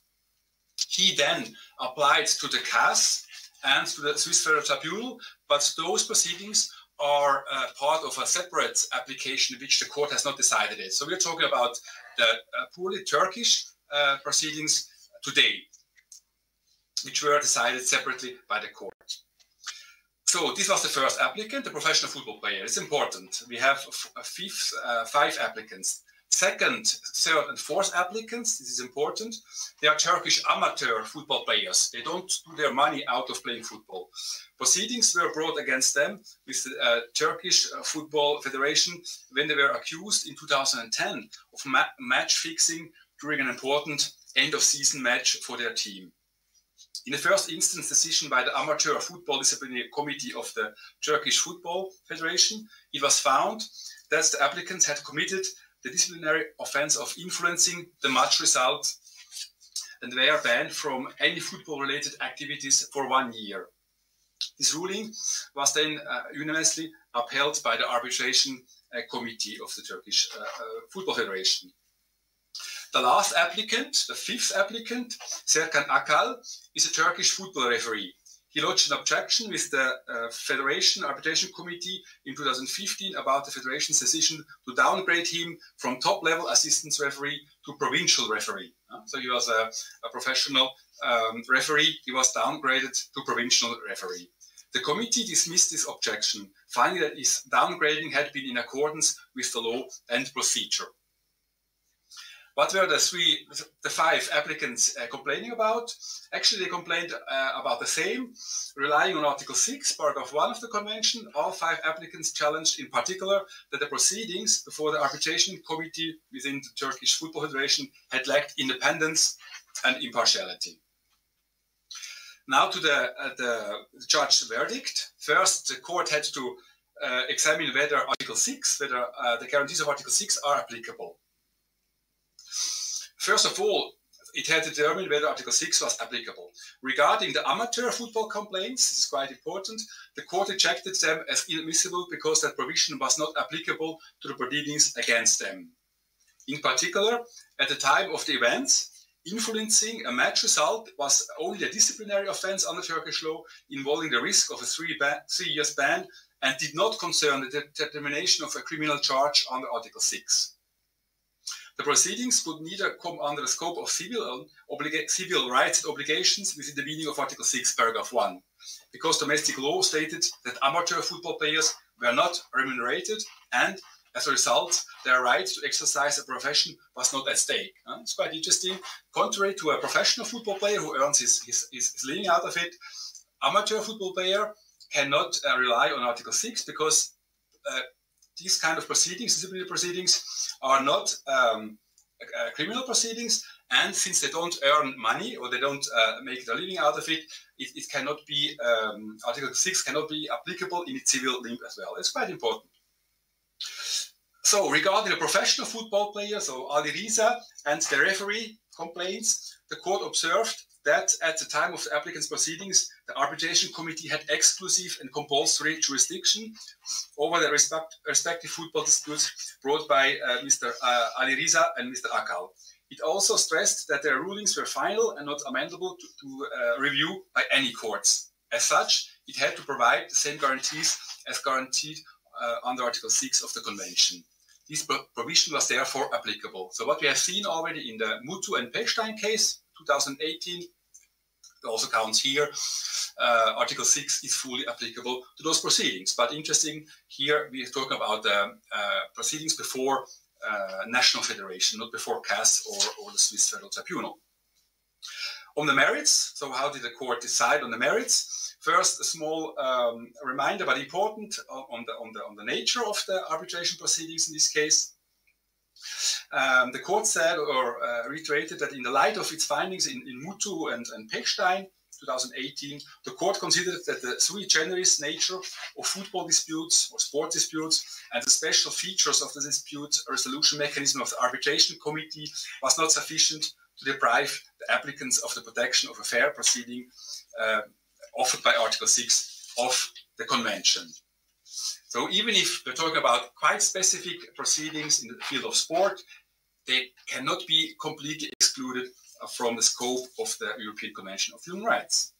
He then applied to the CAS and to the Swiss Federal Tribunal, but those proceedings are uh, part of a separate application which the court has not decided it. So we're talking about the uh, purely Turkish uh, proceedings today, which were decided separately by the court. So this was the first applicant, the professional football player. It's important. We have fifth, uh, five applicants. Second, third, and fourth applicants, this is important. They are Turkish amateur football players. They don't do their money out of playing football. Proceedings were brought against them with the uh, Turkish uh, Football Federation when they were accused in 2010 of ma- match fixing during an important end of season match for their team. In the first instance decision by the Amateur Football Disciplinary Committee of the Turkish Football Federation, it was found that the applicants had committed the disciplinary offense of influencing the match result and were banned from any football related activities for one year. This ruling was then uh, unanimously upheld by the arbitration uh, committee of the Turkish uh, uh Football Federation. The last applicant, the fifth applicant, Serkan Akal, is a Turkish football referee. He lodged an objection with the uh, Federation Arbitration Committee in 2015 about the Federation's decision to downgrade him from top level assistant referee to provincial referee. Uh, so he was a, a professional um, referee, he was downgraded to provincial referee. The committee dismissed this objection, finding that his downgrading had been in accordance with the law and procedure. What were the three, the five applicants uh, complaining about? Actually, they complained uh, about the same, relying on Article 6, paragraph 1 of the Convention. All five applicants challenged, in particular, that the proceedings before the arbitration committee within the Turkish Football Federation had lacked independence and impartiality. Now to the, uh, the judge's verdict. First, the court had to uh, examine whether Article 6, whether uh, the guarantees of Article 6 are applicable. First of all, it had to determine whether Article 6 was applicable. Regarding the amateur football complaints, this is quite important, the court rejected them as inadmissible because that provision was not applicable to the proceedings against them. In particular, at the time of the events, influencing a match result was only a disciplinary offense under Turkish law involving the risk of a three, three years ban and did not concern the determination of a criminal charge under Article 6. The proceedings would neither come under the scope of civil, civil rights and obligations within the meaning of Article 6, paragraph 1, because domestic law stated that amateur football players were not remunerated and as a result, their right to exercise a profession was not at stake. Uh, it's quite interesting. Contrary to a professional football player who earns his, his, his living out of it, amateur football player cannot uh, rely on Article 6 because uh, these kind of proceedings, disciplinary proceedings, are not um, uh, criminal proceedings. And since they don't earn money or they don't uh, make a living out of it, it, it cannot be, um, Article 6 cannot be applicable in its civil limb as well. It's quite important. So regarding the professional football players, so Ali Riza and the referee complaints, the court observed that at the time of the applicant's proceedings, the arbitration committee had exclusive and compulsory jurisdiction over the respect, respective football disputes brought by uh, Mr. Uh, Ali Riza and Mr. Akal. It also stressed that their rulings were final and not amendable to, to uh, review by any courts. As such, it had to provide the same guarantees as guaranteed uh, under Article 6 of the Convention. This provision was therefore applicable. So what we have seen already in the Mutu and Pechstein case, 2018, also counts here. Uh, Article 6 is fully applicable to those proceedings. But interesting, here we are talking about the uh, proceedings before uh, national federation, not before CAS or, or the Swiss Federal Tribunal. On the merits, so how did the court decide on the merits? First, a small um, reminder, but important, on the, on, the, on the nature of the arbitration proceedings in this case. Um, the court said or uh, reiterated that in the light of its findings in, in Mutu and, and Pechstein, 2018, the court considered that the sui generis nature of football disputes or sport disputes and the special features of the dispute resolution mechanism of the arbitration committee was not sufficient to deprive the applicants of the protection of a fair proceeding uh, offered by Article 6 of the Convention. So even if we're talking about quite specific proceedings in the field of sport, they cannot be completely excluded from the scope of the European Convention of Human Rights.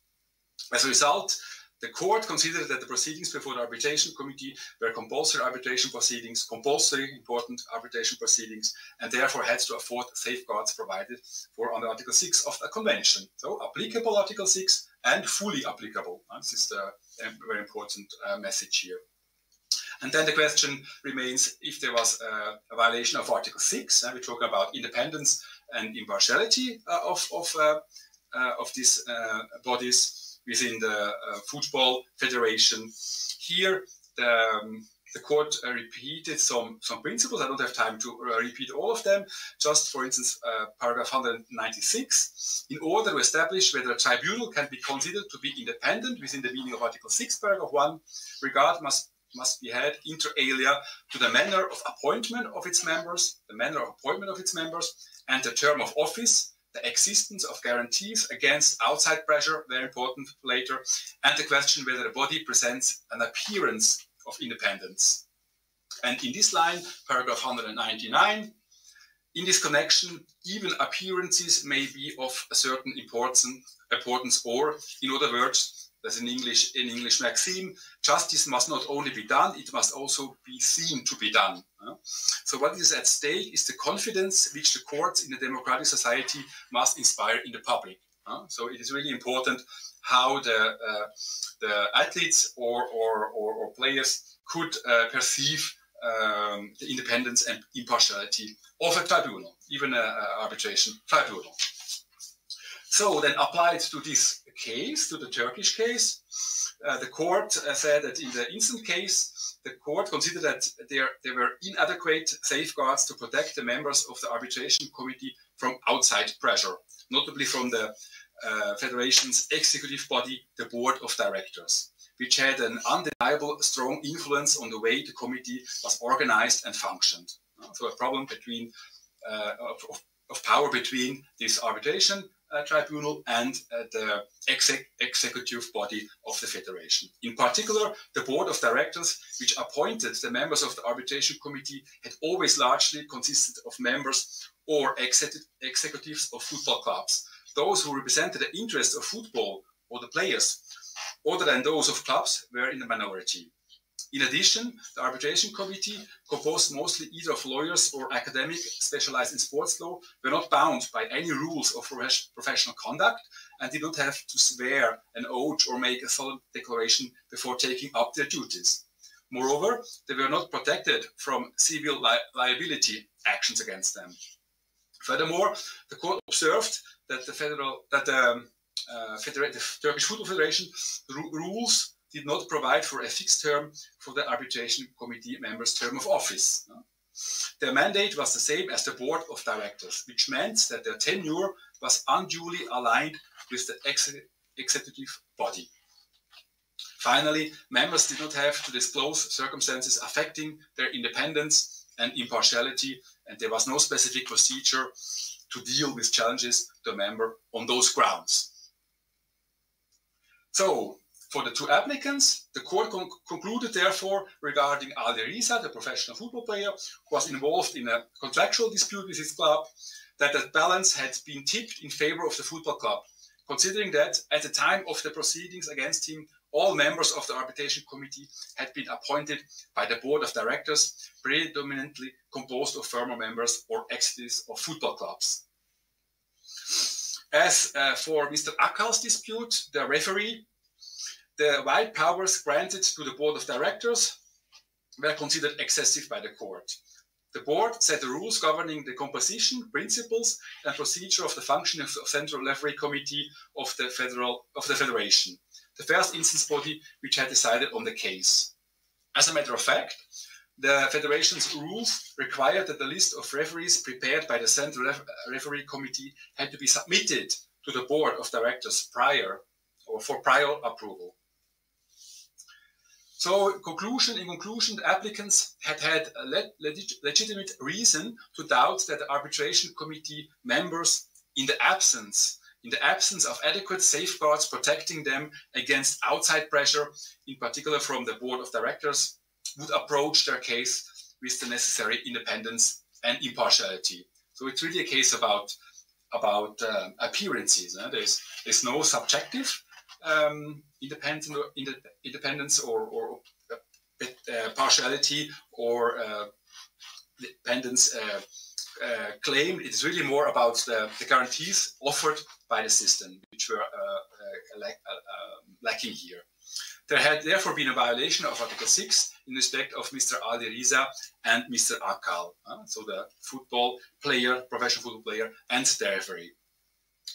As a result, the court considered that the proceedings before the arbitration committee were compulsory arbitration proceedings, compulsory important arbitration proceedings, and therefore had to afford safeguards provided for under Article 6 of the convention. So applicable Article 6 and fully applicable. This is the very important uh, message here. And then the question remains if there was a, violation of Article 6, and we're talking about independence and impartiality uh, of, of, uh, uh of these uh, bodies within the uh, Football Federation. Here, the, um, the court uh, repeated some, some principles. I don't have time to uh, repeat all of them. Just for instance, uh, paragraph 196. In order to establish whether a tribunal can be considered to be independent within the meaning of Article 6, paragraph 1, regard must must be had inter alia to the manner of appointment of its members, the manner of appointment of its members, and the term of office, the existence of guarantees against outside pressure, very important later, and the question whether the body presents an appearance of independence. And in this line, paragraph 199, in this connection, even appearances may be of a certain importance, importance or, in other words, there's an English in English maxim, justice must not only be done, it must also be seen to be done. So what is at stake is the confidence which the courts in a democratic society must inspire in the public. So it is really important how the uh, the athletes or, or, or, or players could uh, perceive um, the independence and impartiality of a tribunal, even an arbitration tribunal. So then applied to this case, to the Turkish case, uh, the court uh, said that in the instant case, the court considered that there, there were inadequate safeguards to protect the members of the arbitration committee from outside pressure, notably from the uh, federation's executive body, the board of directors which had an undeniable strong influence on the way the committee was organized and functioned. So a problem between uh, of, of, power between this arbitration uh, tribunal and uh, the exec executive body of the federation. In particular, the board of directors, which appointed the members of the arbitration committee, had always largely consisted of members or executives of football clubs, those who represented the interests of football or the players other than those of clubs, were in the minority. In addition, the arbitration committee, composed mostly either of lawyers or academics specialized in sports law, were not bound by any rules of professional conduct and did not have to swear an oath or make a solemn declaration before taking up their duties. Moreover, they were not protected from civil li liability actions against them. Furthermore, the court observed that the federal that the uh, the Turkish Football Federation rules did not provide for a fixed term for the arbitration committee members' term of office. Their mandate was the same as the board of directors, which meant that their tenure was unduly aligned with the ex executive body. Finally, members did not have to disclose circumstances affecting their independence and impartiality, and there was no specific procedure to deal with challenges to a member on those grounds. So, for the two applicants, the court con concluded, therefore, regarding Alderisa, the professional football player who was involved in a contractual dispute with his club, that the balance had been tipped in favor of the football club, considering that at the time of the proceedings against him, all members of the arbitration committee had been appointed by the board of directors, predominantly composed of former members or executives of football clubs. As uh, for Mr. Akal's dispute, the referee, the wide powers granted to the board of directors were considered excessive by the court. The board set the rules governing the composition, principles, and procedure of the function of the Central Referee Committee of the Federal of the Federation, the first instance body which had decided on the case. As a matter of fact, the Federation's rules required that the list of referees prepared by the Central Ref Referee Committee had to be submitted to the Board of Directors prior or for prior approval. So, conclusion in conclusion, the applicants had had a le legitimate reason to doubt that the arbitration committee members, in the absence in the absence of adequate safeguards protecting them against outside pressure, in particular from the board of directors, would approach their case with the necessary independence and impartiality. So it's really a case about about um, appearances. Eh? There's there's no subjective um, independence, or, independence or, uh, uh, partiality or uh, dependence uh, uh, claim. It's really more about the, the, guarantees offered by the system, which were uh, lack, um, lacking here. There had therefore been a violation of Article 6 in respect of Mr. Aldi and Mr. Akal, uh, so the football player, professional football player, and the referee.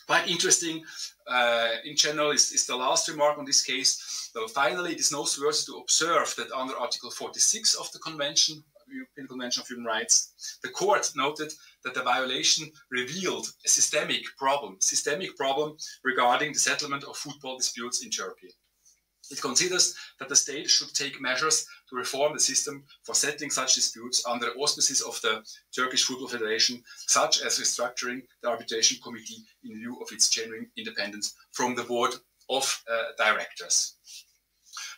Quite interesting uh, in general is, is, the last remark on this case. Finally, it is noteworthy to observe that under Article 46 of the Convention, European Convention of Human Rights, the court noted that the violation revealed a systemic problem, systemic problem regarding the settlement of football disputes in Turkey. It considers that the state should take measures to reform the system for settling such disputes under the auspices of the Turkish Football Federation, such as restructuring the arbitration committee in view of its genuine independence from the board of uh, directors.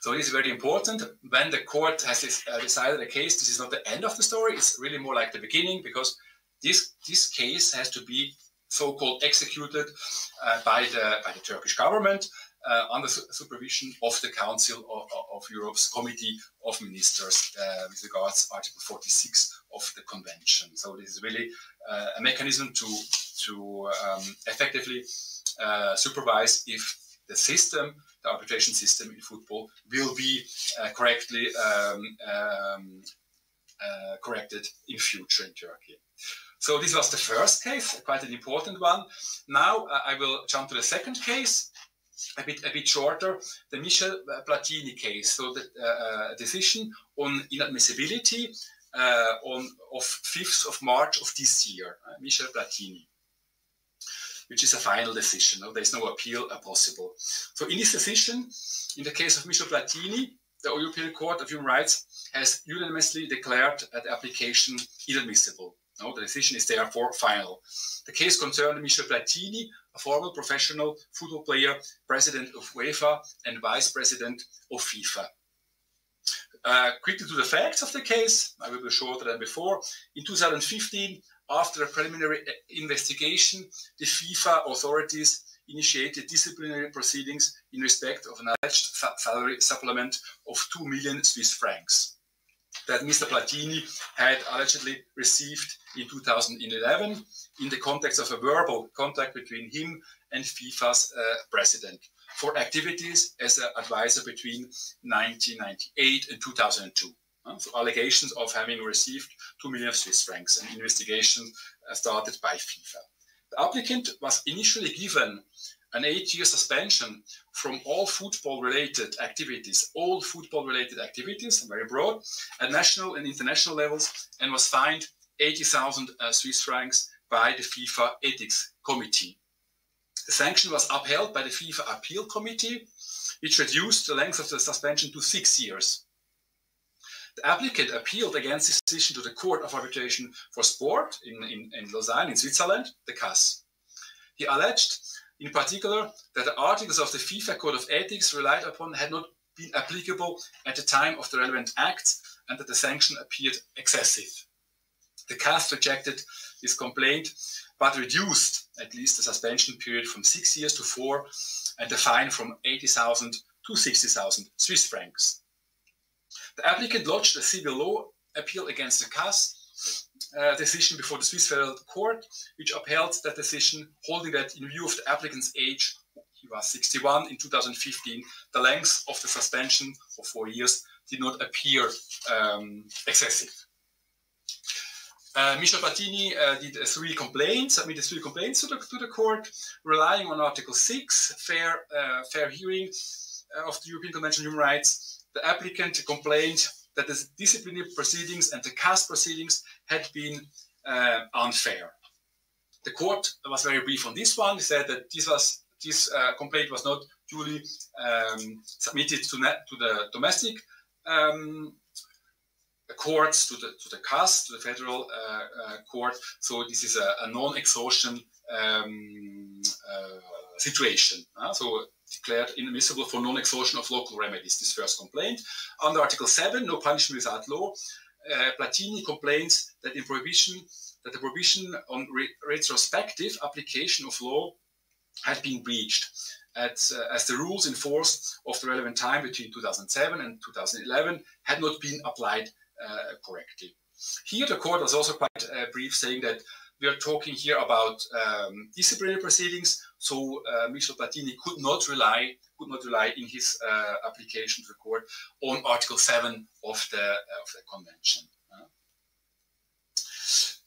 So it is very important. When the court has uh, decided a case, this is not the end of the story. It's really more like the beginning because this this case has to be so-called executed uh, by the by the Turkish government uh, under su supervision of the Council of, of Europe's Committee of Ministers uh, with regards to Article 46 of the Convention. So this is really uh, a mechanism to to um, effectively uh, supervise if the system, the arbitration system in football, will be uh, correctly um, um, uh, corrected in future in Turkey. So this was the first case, quite an important one. Now I will jump to the second case, a bit a bit shorter, the Michel Platini case. So the uh, decision on inadmissibility uh, on of 5th of March of this year, uh, Michel Platini, which is a final decision. No? There's no appeal uh, possible. So in this decision, in the case of Michel Platini, the European Court of Human Rights has unanimously declared the application inadmissible. No, the decision is therefore final. The case concerned Michel Platini, a former professional football player, president of UEFA, and vice president of FIFA. Uh, quickly to the facts of the case, I will be shorter than before. In 2015, after a preliminary uh, investigation, the FIFA authorities initiated disciplinary proceedings in respect of an alleged salary supplement of 2 million Swiss francs that Mr. Platini had allegedly received in 2011 in the context of a verbal contact between him and FIFA's uh, president for activities as an advisor between 1998 and 2002. Uh, so allegations of having received 2 million Swiss francs, an investigation uh, started by FIFA. The applicant was initially given an eight-year suspension from all football-related activities, all football-related activities, very broad, at national and international levels, and was fined 80,000 uh, Swiss francs by the FIFA Ethics Committee. The sanction was upheld by the FIFA Appeal Committee, which reduced the length of the suspension to six years. The applicant appealed against this decision to the Court of Arbitration for Sport in, in, in Lausanne, in Switzerland, the CAS. He alleged in particular, that the articles of the FIFA Code of Ethics relied upon had not been applicable at the time of the relevant acts and that the sanction appeared excessive. The CAS rejected this complaint but reduced at least the suspension period from six years to four and the fine from 80,000 to 60,000 Swiss francs. The applicant lodged a civil law appeal against the CAS uh, decision before the Swiss Federal Court, which upheld that decision, holding that in view of the applicant's age, he was 61 in 2015, the length of the suspension of four years did not appear um, excessive. Uh, Michel Platini uh, did uh, three complaints, submitted three complaints to the, to the court, relying on Article 6, fair, uh, fair hearing uh, of the European Convention on Human Rights. The applicant complained that the disciplinary proceedings and the CAS proceedings had been uh, unfair. The court was very brief on this one. They said that this was this complaint was not duly um, submitted to, to, the domestic um, courts, to the to the CAS, to the federal uh, uh, court. So this is a, a non-exhaustion um, uh, situation. So declared inadmissible for non-exhaustion of local remedies, this first complaint. Under Article 7, no punishment without law, Platini complains that in prohibition that the prohibition on re retrospective application of law had been breached at, uh, as the rules in force of the relevant time between 2007 and 2011 had not been applied correctly. Here, the court was also quite uh, brief, saying that we are talking here about um, disciplinary proceedings. So uh, Michel Platini could not rely could not rely in his uh, application to the court on Article 7 of the, uh, of the convention.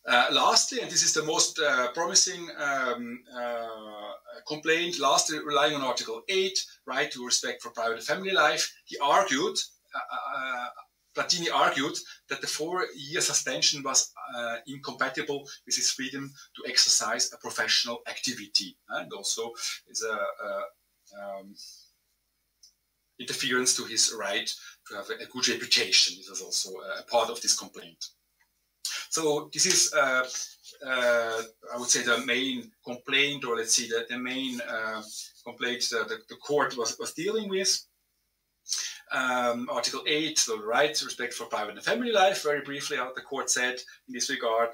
Uh, lastly, and this is the most uh, promising um, uh, complaint, lastly, relying on Article 8, right to respect for private family life, he argued Platini argued that the four-year suspension was uh, incompatible with his freedom to exercise a professional activity, and also is a, um, interference to his right to have a, a, good reputation. This was also a part of this complaint. So this is, uh, uh, I would say, the main complaint, or let's say the, the main uh, complaint that the, the, court was, was dealing with. Um, Article 8, the right to respect for private and family life, very briefly, the court said in this regard.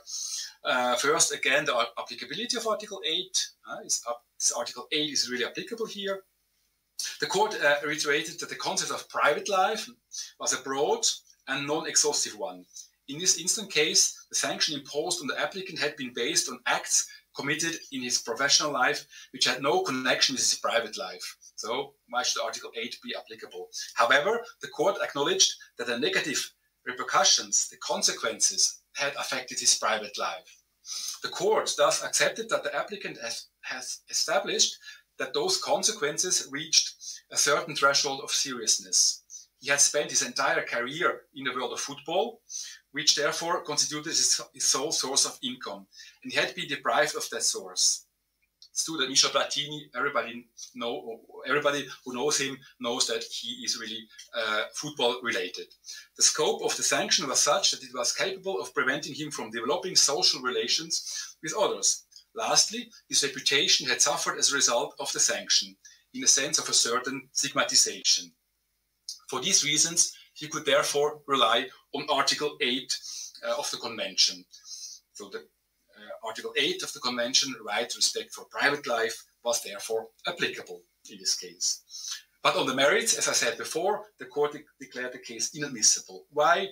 Uh, first, again, the applicability of Article 8 uh, is Article 8 is really applicable here. The court uh, reiterated that the concept of private life was a broad and non-exhaustive one. In this instant case, the sanction imposed on the applicant had been based on acts committed in his professional life which had no connection with his private life. So why should Article 8 be applicable? However, the court acknowledged that the negative repercussions, the consequences, had affected his private life. The court thus accepted that the applicant has, has established that those consequences reached a certain threshold of seriousness. He had spent his entire career in the world of football, which therefore constituted his, his sole source of income, and he had been deprived of that source. Student Michel Platini, everybody know, everybody who knows him knows that he is really uh, football related. The scope of the sanction was such that it was capable of preventing him from developing social relations with others, Lastly, his reputation had suffered as a result of the sanction, in the sense of a certain stigmatization. For these reasons, he could therefore rely on Article 8 uh, of the Convention. So the Uh, Article 8 of the Convention, right to respect for private life, was therefore applicable in this case. But on the merits, as I said before, the court de declared the case inadmissible. Why?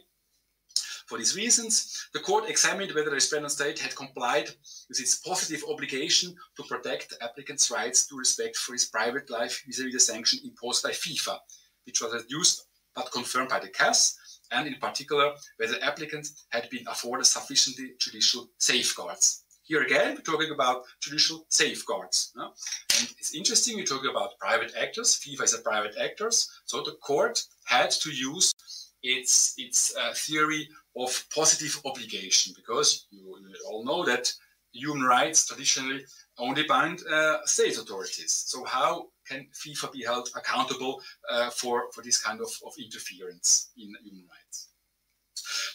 For these reasons, the court examined whether the respondent state had complied with its positive obligation to protect the applicant's rights to respect for his private life vis-à-vis the sanction imposed by FIFA, which was reduced but confirmed by the CAS, and in particular whether the applicant had been afforded sufficiently judicial safeguards. Here again, we're talking about judicial safeguards. No? And it's interesting, we're talking about private actors. FIFA is a private actor, so the court had to use its, its uh, theory of positive obligation, because you, you, all know that human rights traditionally only bind uh, state authorities. So how can FIFA be held accountable uh, for, for this kind of, of interference in human rights?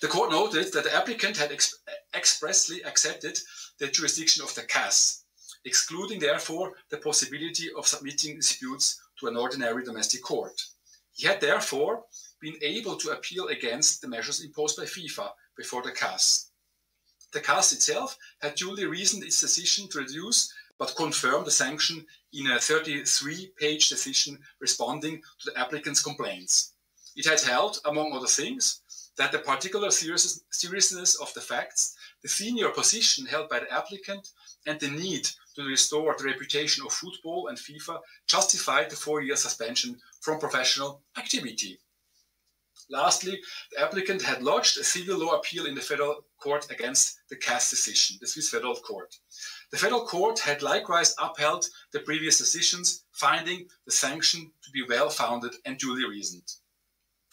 The court noted that the applicant had ex expressly accepted the jurisdiction of the CAS, excluding therefore the possibility of submitting disputes to an ordinary domestic court. He had therefore been able to appeal against the measures imposed by FIFA before the CAS. The CAS itself had duly reasoned its decision to reduce but confirmed the sanction in a 33 page decision responding to the applicant's complaints. It had held, among other things, that the particular seriousness of the facts, the senior position held by the applicant, and the need to restore the reputation of football and FIFA justified the four year suspension from professional activity. Lastly, the applicant had lodged a civil law appeal in the federal court against the CAS decision, the Swiss federal court. The federal court had likewise upheld the previous decisions, finding the sanction to be well founded and duly reasoned.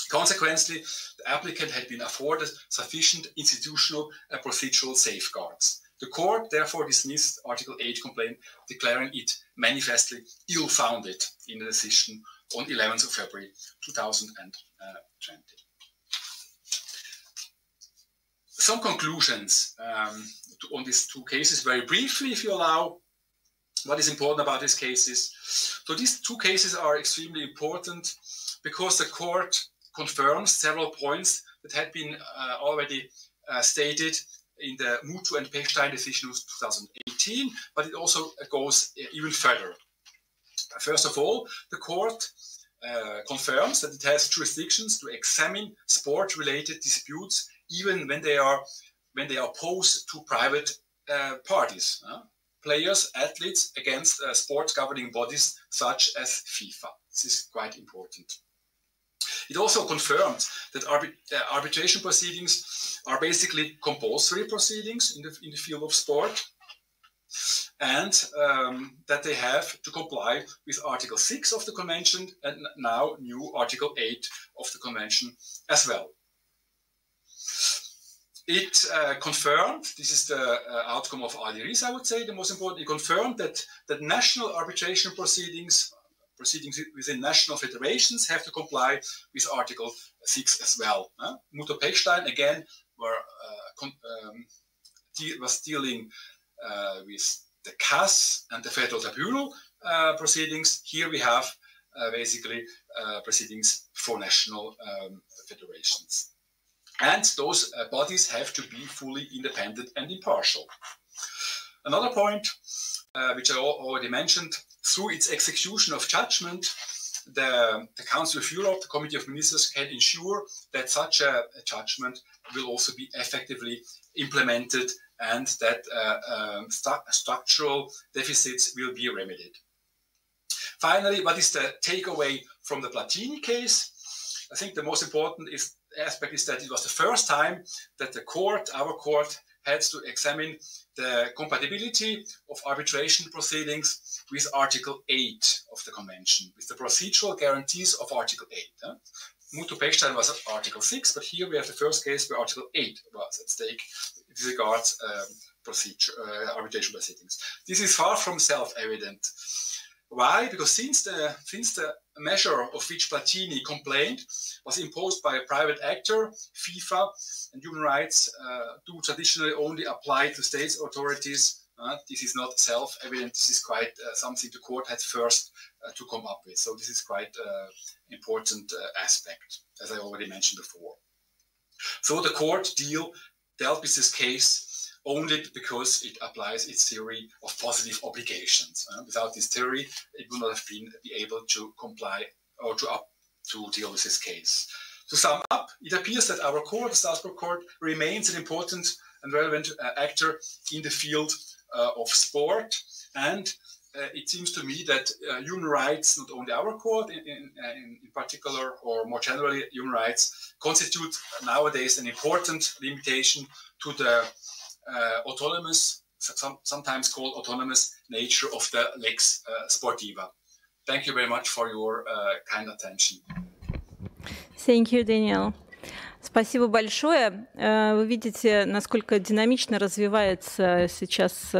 Consequently, the applicant had been afforded sufficient institutional and procedural safeguards. The court therefore dismissed Article 8 complaint, declaring it manifestly ill founded in the decision on 11th of February 2020. Some conclusions um, to, on these two cases, very briefly, if you allow. What is important about these cases? So these two cases are extremely important because the court confirms several points that had been uh, already uh, stated in the Mutu and Pechstein decision of 2018, but it also goes even further. First of all, the court uh, confirms that it has jurisdictions to examine sport-related disputes, even when they are when they are posed to private uh, parties, uh, players, athletes against uh, sports governing bodies such as FIFA. This is quite important. It also confirmed that uh, arbitration proceedings are basically compulsory proceedings in the, in the field of sport and um, that they have to comply with Article 6 of the Convention and now new Article 8 of the Convention as well. It uh, confirmed, this is the uh, outcome of Ali Riz, I would say, the most important, it confirmed that, that national arbitration proceedings proceedings within national federations have to comply with Article 6 as well. Uh, Mutter Pechstein, again, were, uh, um, de was dealing uh, with the CAS and the Federal Tribunal uh, proceedings. Here we have uh, basically uh, proceedings for national um, federations. And those bodies have to be fully independent and impartial. Another point, which I already mentioned, through its execution of judgment, the, the, Council of Europe, the Committee of Ministers, can ensure that such a, a judgment will also be effectively implemented and that uh, um, st structural deficits will be remedied. Finally, what is the takeaway from the Platini case? I think the most important is, aspect is that it was the first time that the court, our court, had to examine the compatibility of arbitration proceedings with Article 8 of the Convention, with the procedural guarantees of Article 8. Huh? Mutu Pechstein was Article 6, but here we have the first case where Article 8 was at stake with regards um, procedure, uh, arbitration proceedings. This is far from self-evident. Why? Because since the, since the measure of which Platini complained was imposed by a private actor, FIFA and human rights uh, do traditionally only apply to states authorities. Uh, this is not self-evident. This is quite uh, something the court had first uh, to come up with. So this is quite uh, important uh, aspect, as I already mentioned before. So the court deal dealt with this case only because it applies its theory of positive obligations. Uh, without this theory, it would not have been be able to comply or to up to deal with this case. To sum up, it appears that our court, the Strasbourg court, remains an important and relevant uh, actor in the field uh, of sport. And uh, it seems to me that uh, human rights, not only our court in, in, in, particular, or more generally, human rights, constitute nowadays an important limitation to the uh, autonomous, some, sometimes called autonomous nature of the lex uh, sportiva. Thank you very much for your uh, kind attention. Thank you, Daniel. Спасибо большое. Вы видите, насколько динамично развивается сейчас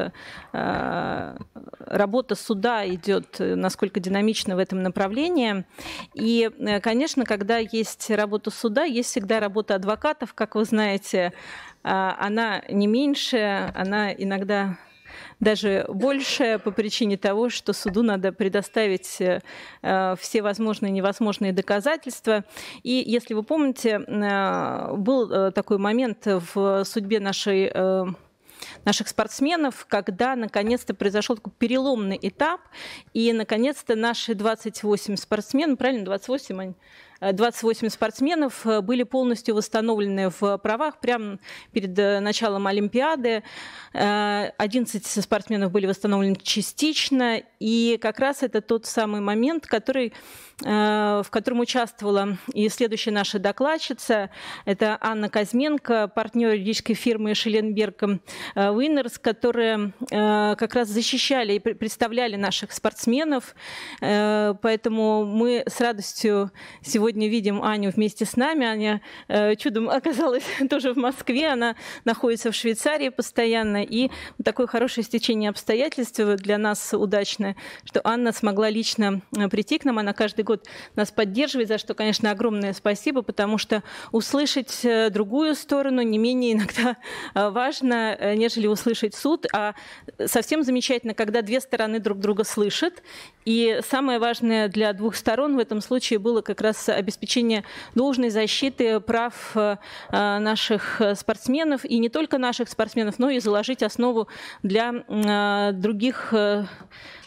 работа суда идет, насколько динамично в этом направлении. И, конечно, когда есть работа суда, есть всегда работа адвокатов, как вы знаете, она не меньше, она иногда даже больше по причине того, что суду надо предоставить э, все возможные и невозможные доказательства. И если вы помните, э, был э, такой момент в судьбе нашей наших спортсменов, когда наконец-то произошел такой переломный этап, и наконец-то наши 28 спортсменов, правильно, 28, они 28 спортсменов э, были полностью восстановлены в правах прямо перед э, началом Олимпиады. 11 э, спортсменов были восстановлены частично. И как раз это тот самый момент, который в котором участвовала и следующая наша докладчица. Это Анна Казьменко, партнер юридической фирмы Шелленберг Winners, которые как раз защищали и представляли наших спортсменов. Поэтому мы с радостью сегодня видим Аню вместе с нами. Аня э, чудом оказалась тоже в Москве. Она находится в Швейцарии постоянно. И такое хорошее стечение обстоятельств для нас удачное, что Анна смогла лично э, прийти к нам. Она каждый год нас поддерживает, за что, конечно, огромное спасибо, потому что услышать э, другую сторону не менее иногда важно, нежели услышать суд. А совсем замечательно, когда две стороны друг друга слышат. И самое важное для двух сторон в этом случае было как раз обеспечение должной защиты прав э, наших спортсменов, и не только наших спортсменов, но и заложить основу для э, других э,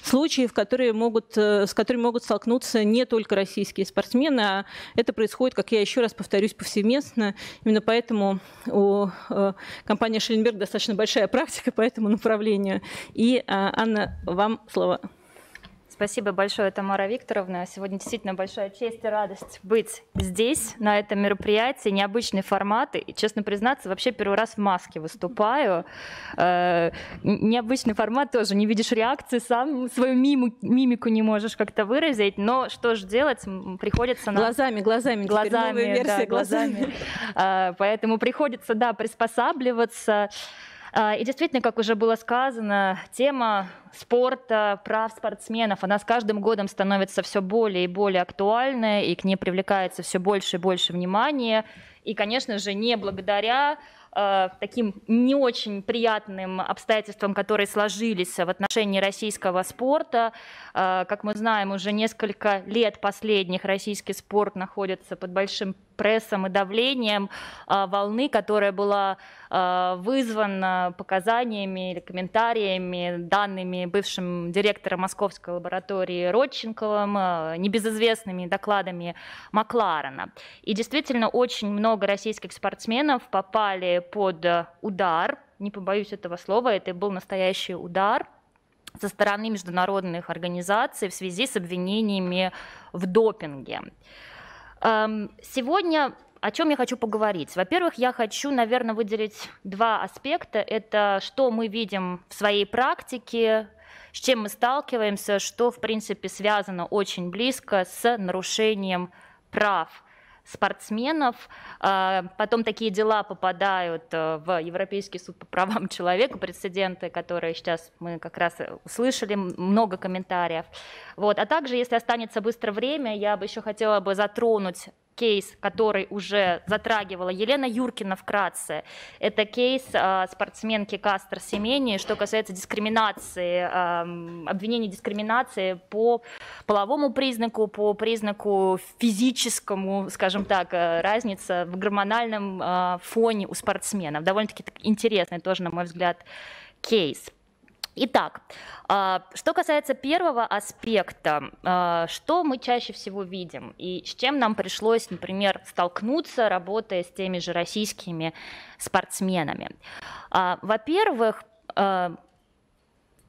случаев, которые могут, с которыми могут столкнуться не только российские спортсмены, а это происходит, как я еще раз повторюсь, повсеместно. Именно поэтому у компании Шелленберг достаточно большая практика по этому направлению. И, Анна, вам слово. Спасибо большое, Тамара Викторовна. Сегодня действительно большая честь и радость быть здесь, на этом мероприятии. Необычный формат. И, честно признаться, вообще первый раз в маске выступаю. Э, необычный формат тоже. Не видишь реакции, сам свою миму, мимику не можешь как-то выразить. Но что же делать? Приходится... На... Глазами, глазами. Глазами, версия, да, глазами. глазами. Э, поэтому приходится, да, приспосабливаться. А, и действительно, как уже было сказано, тема спорта, прав спортсменов, она с каждым годом становится все более и более актуальной, и к ней привлекается все больше и больше внимания. И, конечно же, не благодаря Э, таким не очень приятным обстоятельствам, которые сложились в отношении российского спорта. Э, как мы знаем, уже несколько лет последних российский спорт находится под большим прессом и давлением а, волны, которая была а, вызвана показаниями или комментариями, данными бывшим директором Московской лаборатории Родченковым, а, небезызвестными докладами Макларена. И действительно очень много российских спортсменов попали под удар, не побоюсь этого слова, это был настоящий удар со стороны международных организаций в связи с обвинениями в допинге. Сегодня о чем я хочу поговорить? Во-первых, я хочу, наверное, выделить два аспекта. Это что мы видим в своей практике, с чем мы сталкиваемся, что, в принципе, связано очень близко с нарушением прав спортсменов. А, потом такие дела попадают э, в Европейский суд по правам человека, прецеденты, которые сейчас мы как раз услышали, много комментариев. Вот. А также, если останется быстро время, я бы еще хотела бы затронуть кейс, который уже затрагивала Елена Юркина вкратце. Это кейс э, спортсменки Кастер Семени, что касается дискриминации, э, обвинений дискриминации по половому признаку, по признаку физическому, скажем так, э, разница в гормональном э, фоне у спортсменов. Довольно-таки интересный тоже, на мой взгляд, кейс. Итак, а, что касается первого аспекта, а, что мы чаще всего видим и с чем нам пришлось, например, столкнуться, работая с теми же российскими спортсменами. А, во-первых,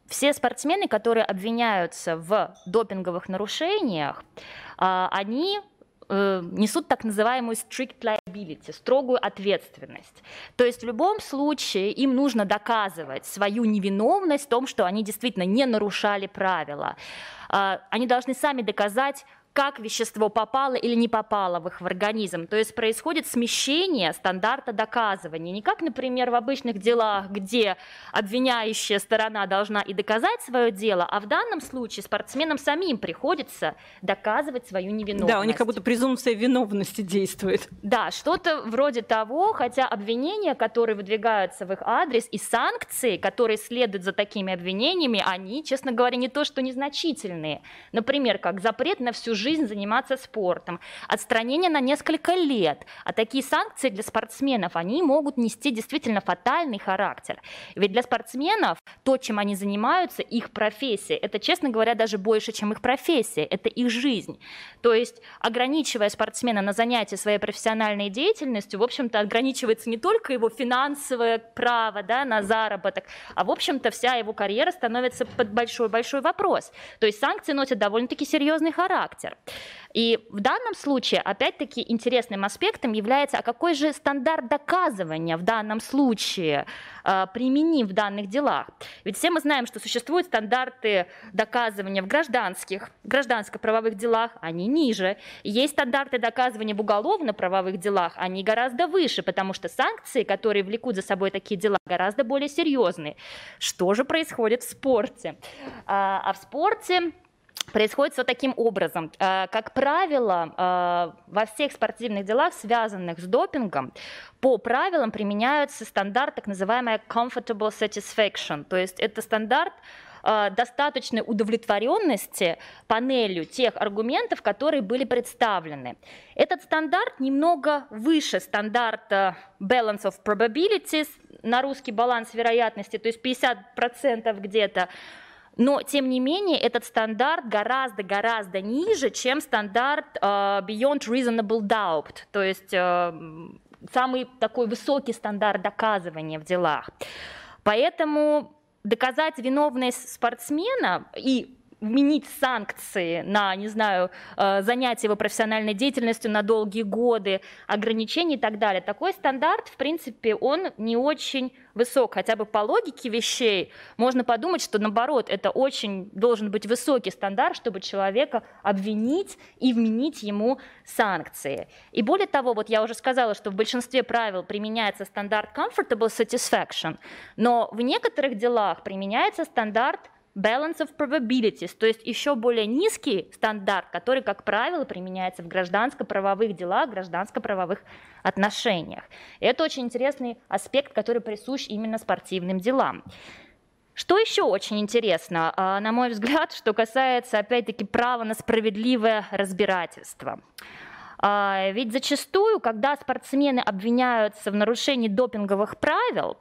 все спортсмены, которые обвиняются в допинговых нарушениях, они э, несут так называемую strict liability, строгую ответственность. То есть в любом случае им нужно доказывать свою невиновность в том, что они действительно не нарушали правила. Э, они должны сами доказать как вещество попало или не попало в их организм. То есть происходит смещение стандарта доказывания. Не как, например, в обычных делах, где обвиняющая сторона должна и доказать свое дело, а в данном случае спортсменам самим приходится доказывать свою невиновность. Да, у них как будто презумпция виновности действует. Да, что-то вроде того, хотя обвинения, которые выдвигаются в их адрес, и санкции, которые следуют за такими обвинениями, они, честно говоря, не то что незначительные. Например, как запрет на всю жизнь заниматься спортом, отстранение на несколько лет. А такие санкции для спортсменов, они могут нести действительно фатальный характер. Ведь для спортсменов то, чем они занимаются, их профессия, это, честно говоря, даже больше, чем их профессия, это их жизнь. То есть, ограничивая спортсмена на занятие своей профессиональной деятельностью, в общем-то, ограничивается не только его финансовое право да, на заработок, а, в общем-то, вся его карьера становится под большой-большой вопрос. То есть санкции носят довольно-таки серьезный характер. И в данном случае, опять-таки, интересным аспектом является, а какой же стандарт доказывания в данном случае э, применим в данных делах. Ведь все мы знаем, что существуют стандарты доказывания в гражданских, гражданско-правовых делах, они ниже. есть стандарты доказывания в уголовно-правовых делах, они гораздо выше, потому что санкции, которые влекут за собой такие дела, гораздо более серьезные. Что же происходит в спорте? А, а в спорте происходит все таким образом. Э, как правило, э, во всех спортивных делах, связанных с допингом, по правилам применяются стандарт так называемый comfortable satisfaction. То есть это стандарт э, достаточной удовлетворенности панелью тех аргументов, которые были представлены. Этот стандарт немного выше стандарта balance of probabilities, на русский баланс вероятности, то есть 50% где-то, но, тем не менее, этот стандарт гораздо-гораздо ниже, чем стандарт uh, Beyond Reasonable Doubt, то есть uh, самый такой высокий стандарт доказывания в делах. Поэтому доказать виновность спортсмена и вменить санкции на, не знаю, э, занятия его профессиональной деятельностью на долгие годы, ограничения и так далее. Такой стандарт, в принципе, он не очень высок, хотя бы по логике вещей можно подумать, что наоборот, это очень должен быть высокий стандарт, чтобы человека обвинить и вменить ему санкции. И более того, вот я уже сказала, что в большинстве правил применяется стандарт comfortable satisfaction, но в некоторых делах применяется стандарт balance of probabilities, то есть еще более низкий стандарт, который, как правило, применяется в гражданско-правовых делах, гражданско-правовых отношениях. Это очень интересный аспект, который присущ именно спортивным делам. Что еще очень интересно, а, на мой взгляд, что касается, опять-таки, права на справедливое разбирательство. А, ведь зачастую, когда спортсмены обвиняются в нарушении допинговых правил,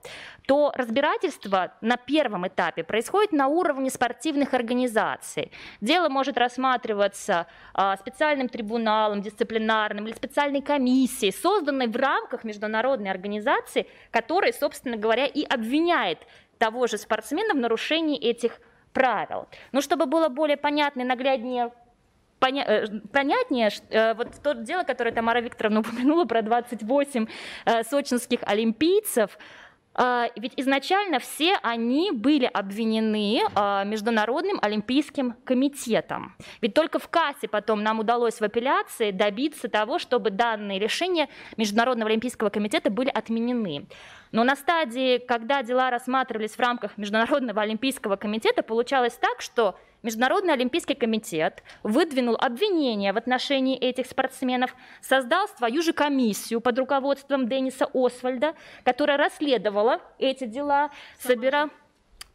то разбирательство на первом этапе происходит на уровне спортивных организаций. Дело может рассматриваться а, специальным трибуналом, дисциплинарным или специальной комиссией, созданной в рамках международной организации, которая, собственно говоря, и обвиняет того же спортсмена в нарушении этих правил. Ну, чтобы было более понятно и нагляднее понятнее, э, вот то дело, которое Тамара Викторовна упомянула про 28 э, сочинских олимпийцев, ведь изначально все они были обвинены Международным олимпийским комитетом. Ведь только в кассе потом нам удалось в апелляции добиться того, чтобы данные решения Международного олимпийского комитета были отменены. Но на стадии, когда дела рассматривались в рамках Международного олимпийского комитета, получалось так, что Международный олимпийский комитет выдвинул обвинения в отношении этих спортсменов, создал свою же комиссию под руководством Денниса Освальда, которая расследовала эти дела, собирала...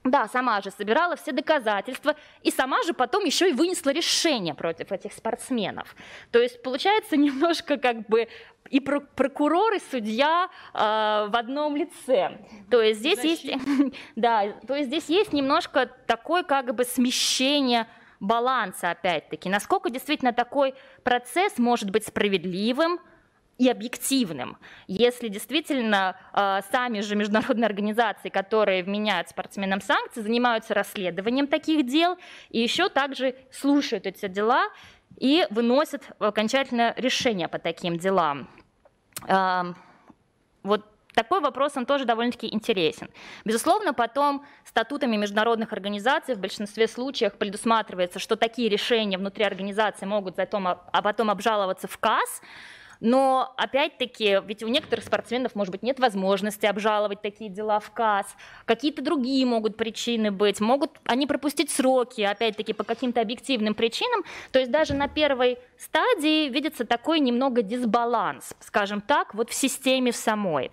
Да, сама же собирала все доказательства и сама же потом еще и вынесла решение против этих спортсменов. То есть получается немножко как бы и прокурор, и судья э, в одном лице. То есть здесь Защита. есть, да, то есть здесь есть немножко такое как бы смещение баланса, опять-таки. Насколько действительно такой процесс может быть справедливым, и объективным. Если действительно э, сами же международные организации, которые вменяют спортсменам санкции, занимаются расследованием таких дел и еще также слушают эти дела и выносят окончательное решение по таким делам. Э, вот такой вопрос, он тоже довольно-таки интересен. Безусловно, потом статутами международных организаций в большинстве случаев предусматривается, что такие решения внутри организации могут затем, а потом обжаловаться в КАС, но, опять-таки, ведь у некоторых спортсменов, может быть, нет возможности обжаловать такие дела в КАС. Какие-то другие могут причины быть. Могут они пропустить сроки, опять-таки, по каким-то объективным причинам. То есть даже на первой стадии видится такой немного дисбаланс, скажем так, вот в системе в самой.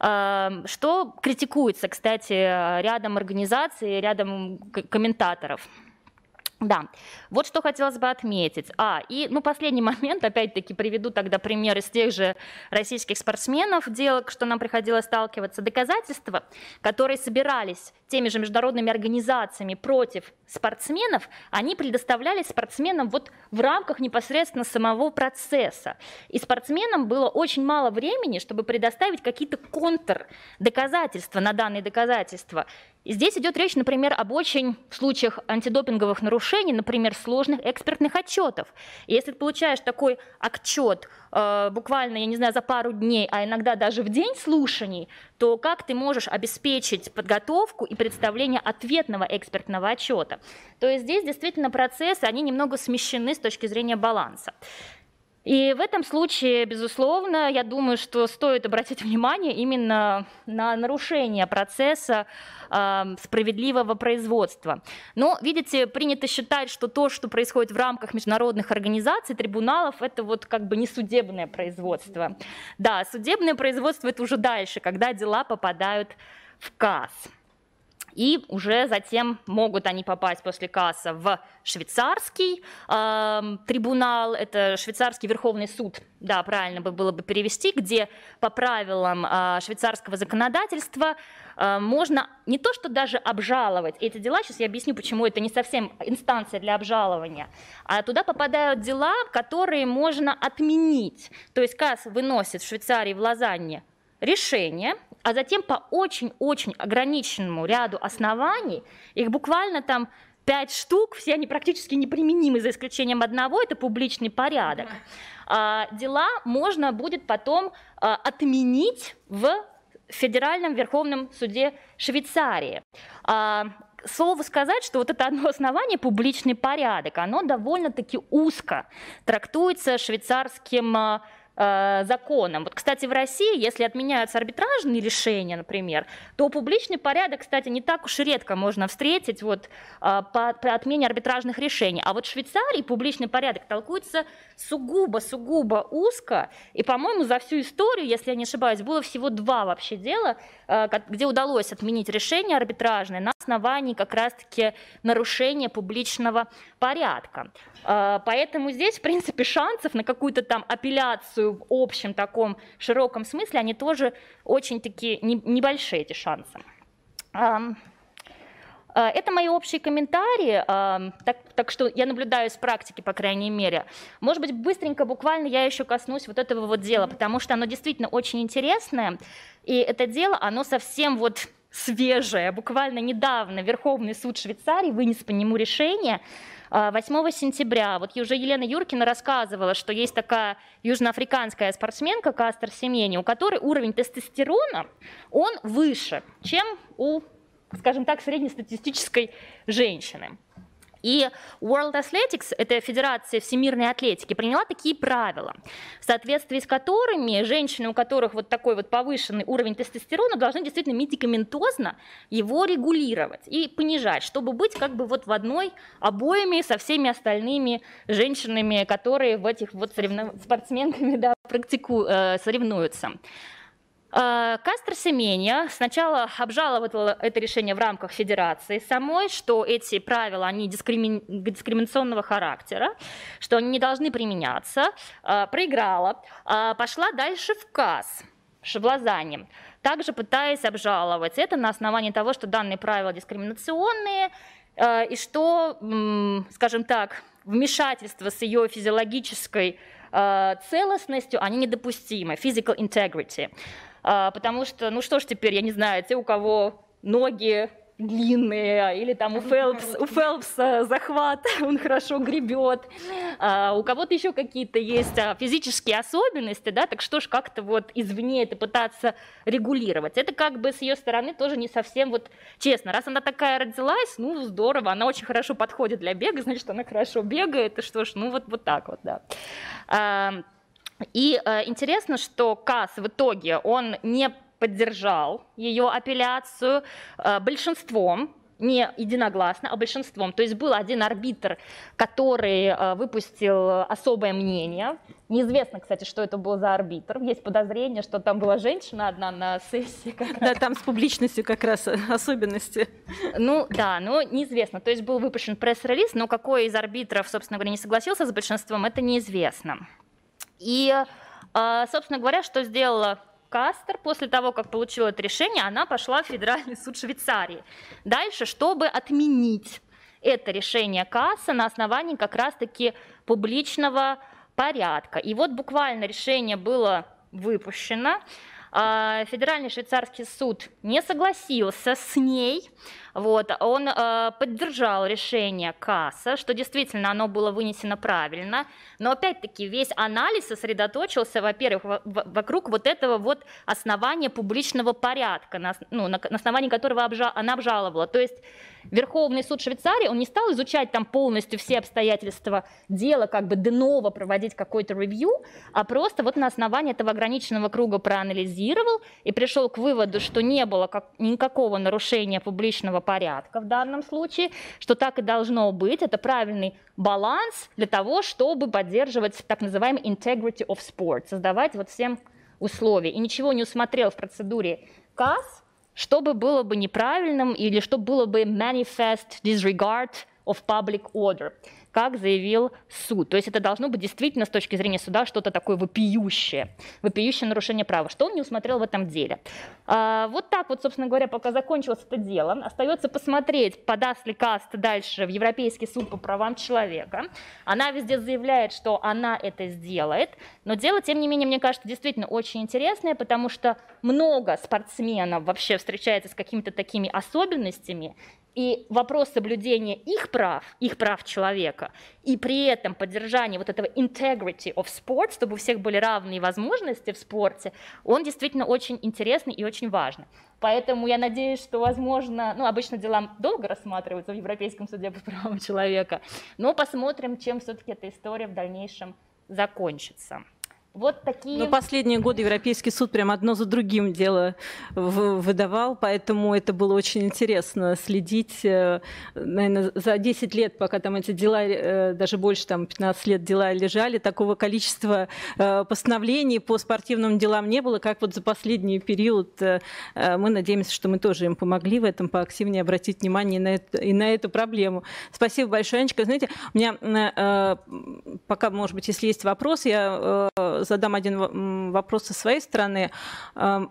Эм, что критикуется, кстати, рядом организаций, рядом комментаторов. Да, вот что хотелось бы отметить. А, и, ну, последний момент, опять-таки, приведу тогда пример из тех же российских спортсменов, дел, что нам приходилось сталкиваться. Доказательства, которые собирались теми же международными организациями против спортсменов, они предоставлялись спортсменам вот в рамках непосредственно самого процесса. И спортсменам было очень мало времени, чтобы предоставить какие-то контр-доказательства на данные доказательства. И здесь идет речь, например, об очень случаях антидопинговых нарушений, например, сложных экспертных отчетов. И если ты получаешь такой отчет э, буквально, я не знаю, за пару дней, а иногда даже в день слушаний, то как ты можешь обеспечить подготовку и представление ответного экспертного отчета? То есть здесь действительно процессы, они немного смещены с точки зрения баланса. И в этом случае, безусловно, я думаю, что стоит обратить внимание именно на нарушение процесса э, справедливого производства. Но, видите, принято считать, что то, что происходит в рамках международных организаций, трибуналов, это вот как бы не судебное производство. Да, судебное производство это уже дальше, когда дела попадают в КАС. И уже затем могут они попасть после касса в швейцарский э, трибунал, это швейцарский верховный суд, да, правильно бы было бы перевести, где по правилам э, швейцарского законодательства э, можно не то что даже обжаловать эти дела, сейчас я объясню, почему это не совсем инстанция для обжалования, а туда попадают дела, которые можно отменить. То есть КАС выносит в Швейцарии, в Лозанне решение, а затем по очень-очень ограниченному ряду оснований, их буквально там пять штук, все они практически неприменимы, за исключением одного, это публичный порядок. А, дела можно будет потом а, отменить в Федеральном Верховном суде Швейцарии. А, слово сказать, что вот это одно основание, публичный порядок, оно довольно-таки узко трактуется швейцарским э, законом. Вот, кстати, в России, если отменяются арбитражные решения, например, то публичный порядок, кстати, не так уж и редко можно встретить вот, э, по, по отмене арбитражных решений. А вот в Швейцарии публичный порядок толкуется сугубо-сугубо узко. И, по-моему, за всю историю, если я не ошибаюсь, было всего два вообще дела, где удалось отменить решение арбитражное на основании как раз-таки нарушения публичного порядка. Э, поэтому здесь, в принципе, шансов на какую-то там апелляцию в общем таком широком смысле, они тоже очень такие небольшие, эти шансы. Э, это мои общие комментарии, так, так что я наблюдаю с практики, по крайней мере. Может быть, быстренько, буквально я еще коснусь вот этого вот дела, потому что оно действительно очень интересное, и это дело, оно совсем вот свежее, буквально недавно Верховный суд Швейцарии вынес по нему решение, 8 э, сентября, вот уже Елена Юркина рассказывала, что есть такая южноафриканская спортсменка Кастер Семени, у которой уровень тестостерона, он выше, чем у скажем так, среднестатистической женщины. И World Athletics, это Федерация всемирной атлетики, приняла такие правила, в соответствии с которыми женщины, у которых вот такой вот повышенный уровень тестостерона, должны действительно медикаментозно его регулировать и понижать, чтобы быть как бы вот в одной обоими со всеми остальными женщинами, которые в этих вот соревнов... спортсменками да, практику... э, соревнуются. Э, Кастро Семенья сначала обжаловала это решение в рамках федерации самой, что эти правила, они дискрими... дискриминационного характера, что они не должны применяться, э, проиграла, э, пошла дальше в КАС, Шаблазани, также пытаясь обжаловать. Это на основании того, что данные правила дискриминационные, и что, скажем так, вмешательство с ее физиологической целостностью, они недопустимы, physical integrity. А, потому что, ну что ж теперь, я не знаю, те, у кого ноги длинные, или там у, Фелпс, у Фелпса захват, он хорошо гребет, а, у кого-то еще какие-то есть а, физические особенности, да, так что ж как-то вот извне это пытаться регулировать. Это как бы с ее стороны тоже не совсем вот честно. Раз она такая родилась, ну здорово, она очень хорошо подходит для бега, значит, она хорошо бегает, и что ж, ну вот, вот так вот, да. А, и э, интересно, что КАС в итоге он не поддержал ее апелляцию э, большинством, не единогласно, а большинством. То есть был один арбитр, который э, выпустил особое мнение. Неизвестно, кстати, что это был за арбитр. Есть подозрение, что там была женщина одна на сессии. Да, там с публичностью как раз особенности. Ну да, но неизвестно. То есть был выпущен пресс-релиз, но какой из арбитров, собственно говоря, не согласился с большинством, это неизвестно. И, а, собственно говоря, что сделала Кастер после того, как получила это решение, она пошла в Федеральный суд Швейцарии. Дальше, чтобы отменить это решение Касса на основании как раз-таки публичного порядка. И вот буквально решение было выпущено. А, Федеральный швейцарский суд не согласился с ней, вот, он э, поддержал решение КАСа, что действительно оно было вынесено правильно, но опять-таки весь анализ сосредоточился, во-первых, вокруг вот этого вот основания публичного порядка, на, ну, на, на основании которого обжа, она обжаловала. То есть Верховный суд Швейцарии, он не стал изучать там полностью все обстоятельства дела, как бы деново проводить какой-то ревью, а просто вот на основании этого ограниченного круга проанализировал и пришел к выводу, что не было как, никакого нарушения публичного порядка в данном случае, что так и должно быть. Это правильный баланс для того, чтобы поддерживать так называемый integrity of sport, создавать вот всем условия. И ничего не усмотрел в процедуре КАС, чтобы было бы неправильным или что было бы manifest disregard of public order как заявил суд. То есть это должно быть действительно с точки зрения суда что-то такое вопиющее, вопиющее нарушение права. Что он не усмотрел в этом деле? А, вот так вот, собственно говоря, пока закончилось это дело, остается посмотреть, подаст ли Каст дальше в Европейский суд по правам человека. Она везде заявляет, что она это сделает, но дело, тем не менее, мне кажется, действительно очень интересное, потому что много спортсменов вообще встречается с какими-то такими особенностями, И вопрос соблюдения их прав, их прав человека, и при этом поддержания вот этого integrity of sport, чтобы у всех были равные возможности в спорте, он действительно очень интересный и очень важный. Поэтому я надеюсь, что, возможно, ну, обычно дела долго рассматриваются в Европейском суде по правам человека, но посмотрим, чем все-таки эта история в дальнейшем закончится. Вот такие... Но последние годы Европейский суд прям одно за другим дело выдавал, поэтому это было очень интересно следить. Э, Наверное, за 10 лет, пока там эти дела, э, даже больше, там 15 лет дела лежали, такого количества э, постановлений по спортивным делам не было, как вот за последний период. Мы надеемся, что мы тоже им помогли в этом, поактивнее обратить внимание на это, и на эту проблему. Спасибо большое, Анечка. Знаете, у меня пока, может быть, если есть вопрос, я задам один вопрос со своей стороны. Э,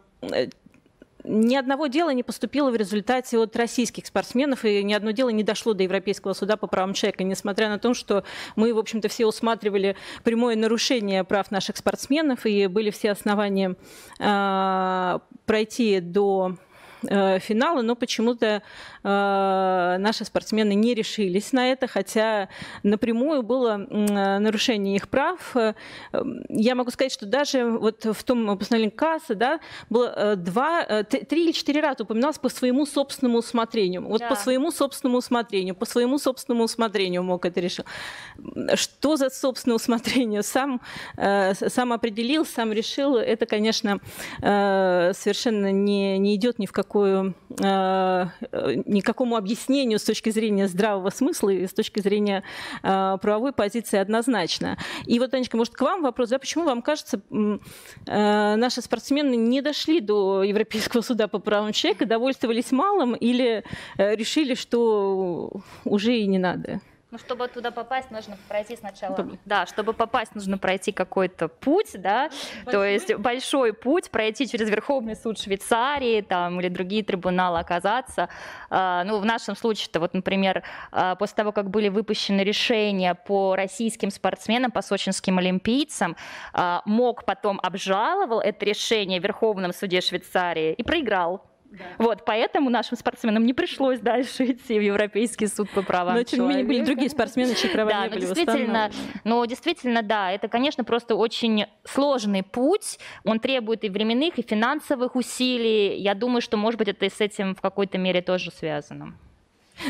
ни одного дела не поступило в результате от российских спортсменов, и ни одно дело не дошло до Европейского суда по правам человека, несмотря на то, что мы, в общем-то, все усматривали прямое нарушение прав наших спортсменов, и были все основания э, пройти до э, финала, но почему-то наши спортсмены не решились на это, хотя напрямую было нарушение их прав. Э, я могу сказать, что даже вот в том постановлении КАСа да, было э, два, э, три или четыре раза упоминалось по своему собственному усмотрению. Вот да. по своему собственному усмотрению, по своему собственному усмотрению мог это решить. Что за собственное усмотрение? Сам, сам определил, сам решил. Это, конечно, совершенно не, не идет ни в какую никакому объяснению с точки зрения здравого смысла и с точки зрения э, правовой позиции однозначно. И вот, Анечка, может, к вам вопрос, да, почему вам кажется, э, наши спортсмены не дошли до Европейского суда по правам человека, довольствовались малым или э, решили, что уже и не надо? Ну, чтобы туда попасть, нужно пройти сначала. Да, чтобы попасть, нужно пройти какой-то путь, да, большой? то есть большой путь, пройти через Верховный суд Швейцарии там, или другие трибуналы оказаться. А, ну, в нашем случае-то, вот, например, а, после того, как были выпущены решения по российским спортсменам, по сочинским олимпийцам, а, МОК потом обжаловал это решение в Верховном суде Швейцарии и проиграл. Да. Вот, поэтому нашим спортсменам не пришлось дальше идти в Европейский суд по правам Но, тем не менее, были другие спортсмены, чьи права да, не были действительно, но действительно, да, это, конечно, просто очень сложный путь. Он требует и временных, и финансовых усилий. Я думаю, что, может быть, это и с этим в какой-то мере тоже связано.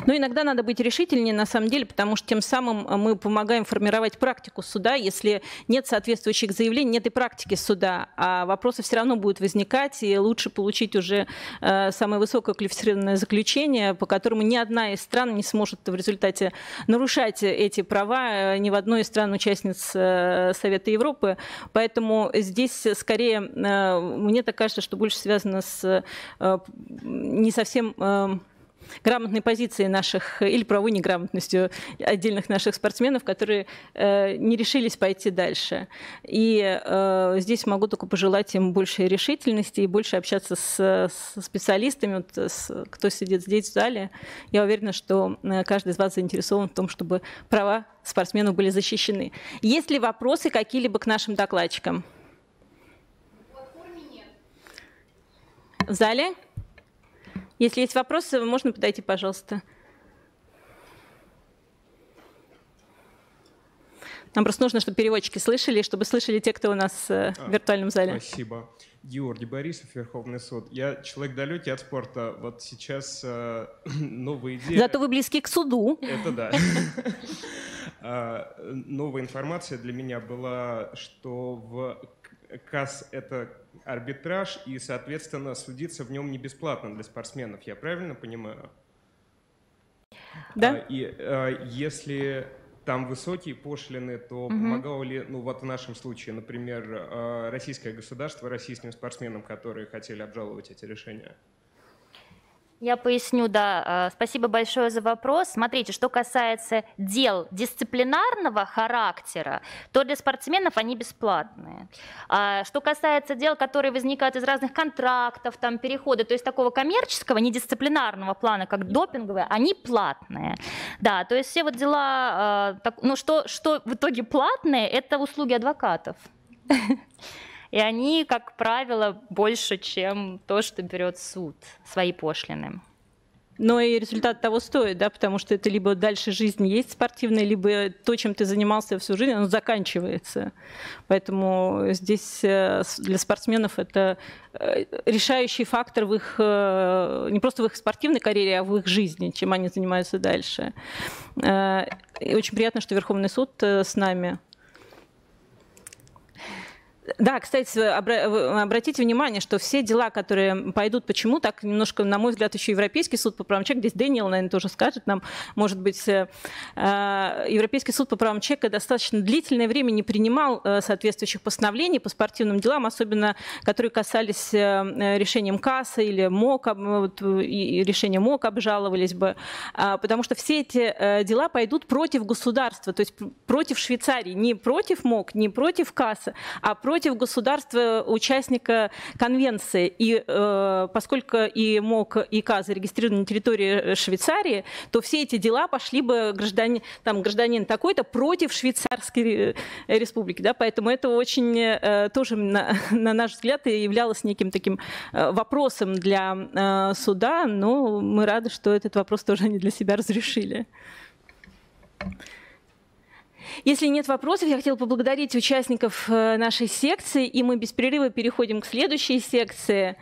Но иногда надо быть решительнее, на самом деле, потому что тем самым э, мы помогаем формировать практику суда. Если нет соответствующих заявлений, нет и практики суда, а вопросы все равно будут возникать, и лучше получить уже э, самое высокое квалифицированное заключение, по которому ни одна из стран не сможет в результате нарушать эти права, э, ни в одной из стран-участниц Совета Европы. Поэтому здесь скорее, мне так кажется, что больше связано с не совсем грамотной позиции наших или правовой неграмотностью отдельных наших спортсменов, которые э, не решились пойти дальше. И э, здесь могу только пожелать им большей решительности и больше общаться с, с специалистами, вот, с, кто сидит здесь в зале. Я уверена, что э, каждый из вас заинтересован в том, чтобы права спортсменов были защищены. Есть ли вопросы какие-либо к нашим докладчикам? В зале? Если есть вопросы, можно подойти, пожалуйста. Нам просто нужно, чтобы переводчики слышали, чтобы слышали те, кто у нас э, в виртуальном зале. Спасибо. Георгий Борисов, Верховный суд. Я человек далекий от спорта. Вот сейчас э, новые идеи. Зато вы близки к суду. Это да. А, новая информация для меня была, что в КАС это арбитраж, и, соответственно, судиться в нем не бесплатно для спортсменов. Я правильно понимаю? Да. А, и а, если там высокие пошлины, то угу. помогало ли, ну вот в нашем случае, например, а, российское государство российским спортсменам, которые хотели обжаловать эти решения? Я поясню, да. А, спасибо большое за вопрос. Смотрите, что касается дел дисциплинарного характера, то для спортсменов они бесплатные. А что касается дел, которые возникают из разных контрактов, там, перехода, то есть такого коммерческого, недисциплинарного плана, как допинговые, они платные. Да, то есть все вот дела, а, ну что, что в итоге платные, это услуги адвокатов. И они, как правило, больше, чем то, что берет суд, свои пошлины. но и результат того стоит, да, потому что это либо дальше жизнь есть спортивная, либо то, чем ты занимался всю жизнь, оно заканчивается. Поэтому здесь э, для спортсменов это э, решающий фактор в их, э, не просто в их спортивной карьере, а в их жизни, чем они занимаются дальше. И очень приятно, что Верховный суд с нами. Да, кстати, обратите внимание, что все дела, которые пойдут, почему так немножко, на мой взгляд, еще Европейский суд по правам человека, здесь Дэниел, наверное, тоже скажет нам, может быть, э, э, Европейский суд по правам человека достаточно длительное время не принимал э, соответствующих постановлений по спортивным делам, особенно которые касались решения МКАСа или МОК, и решения МОК обжаловались бы, а, потому что все эти дела пойдут против государства, то есть против Швейцарии, не против МОК, не против КАСа, а против против государства участника конвенции. И э, поскольку и МОК, и КА зарегистрированы на территории Швейцарии, то все эти дела пошли бы гражданин, там, гражданин такой-то против Швейцарской э, республики. Да? Поэтому это очень э, тоже, на, на наш взгляд, являлось неким таким э, вопросом для э, суда, но мы рады, что этот вопрос тоже они для себя разрешили. Если нет вопросов, я хотела поблагодарить участников э, нашей секции, и мы без перерыва переходим к следующей секции.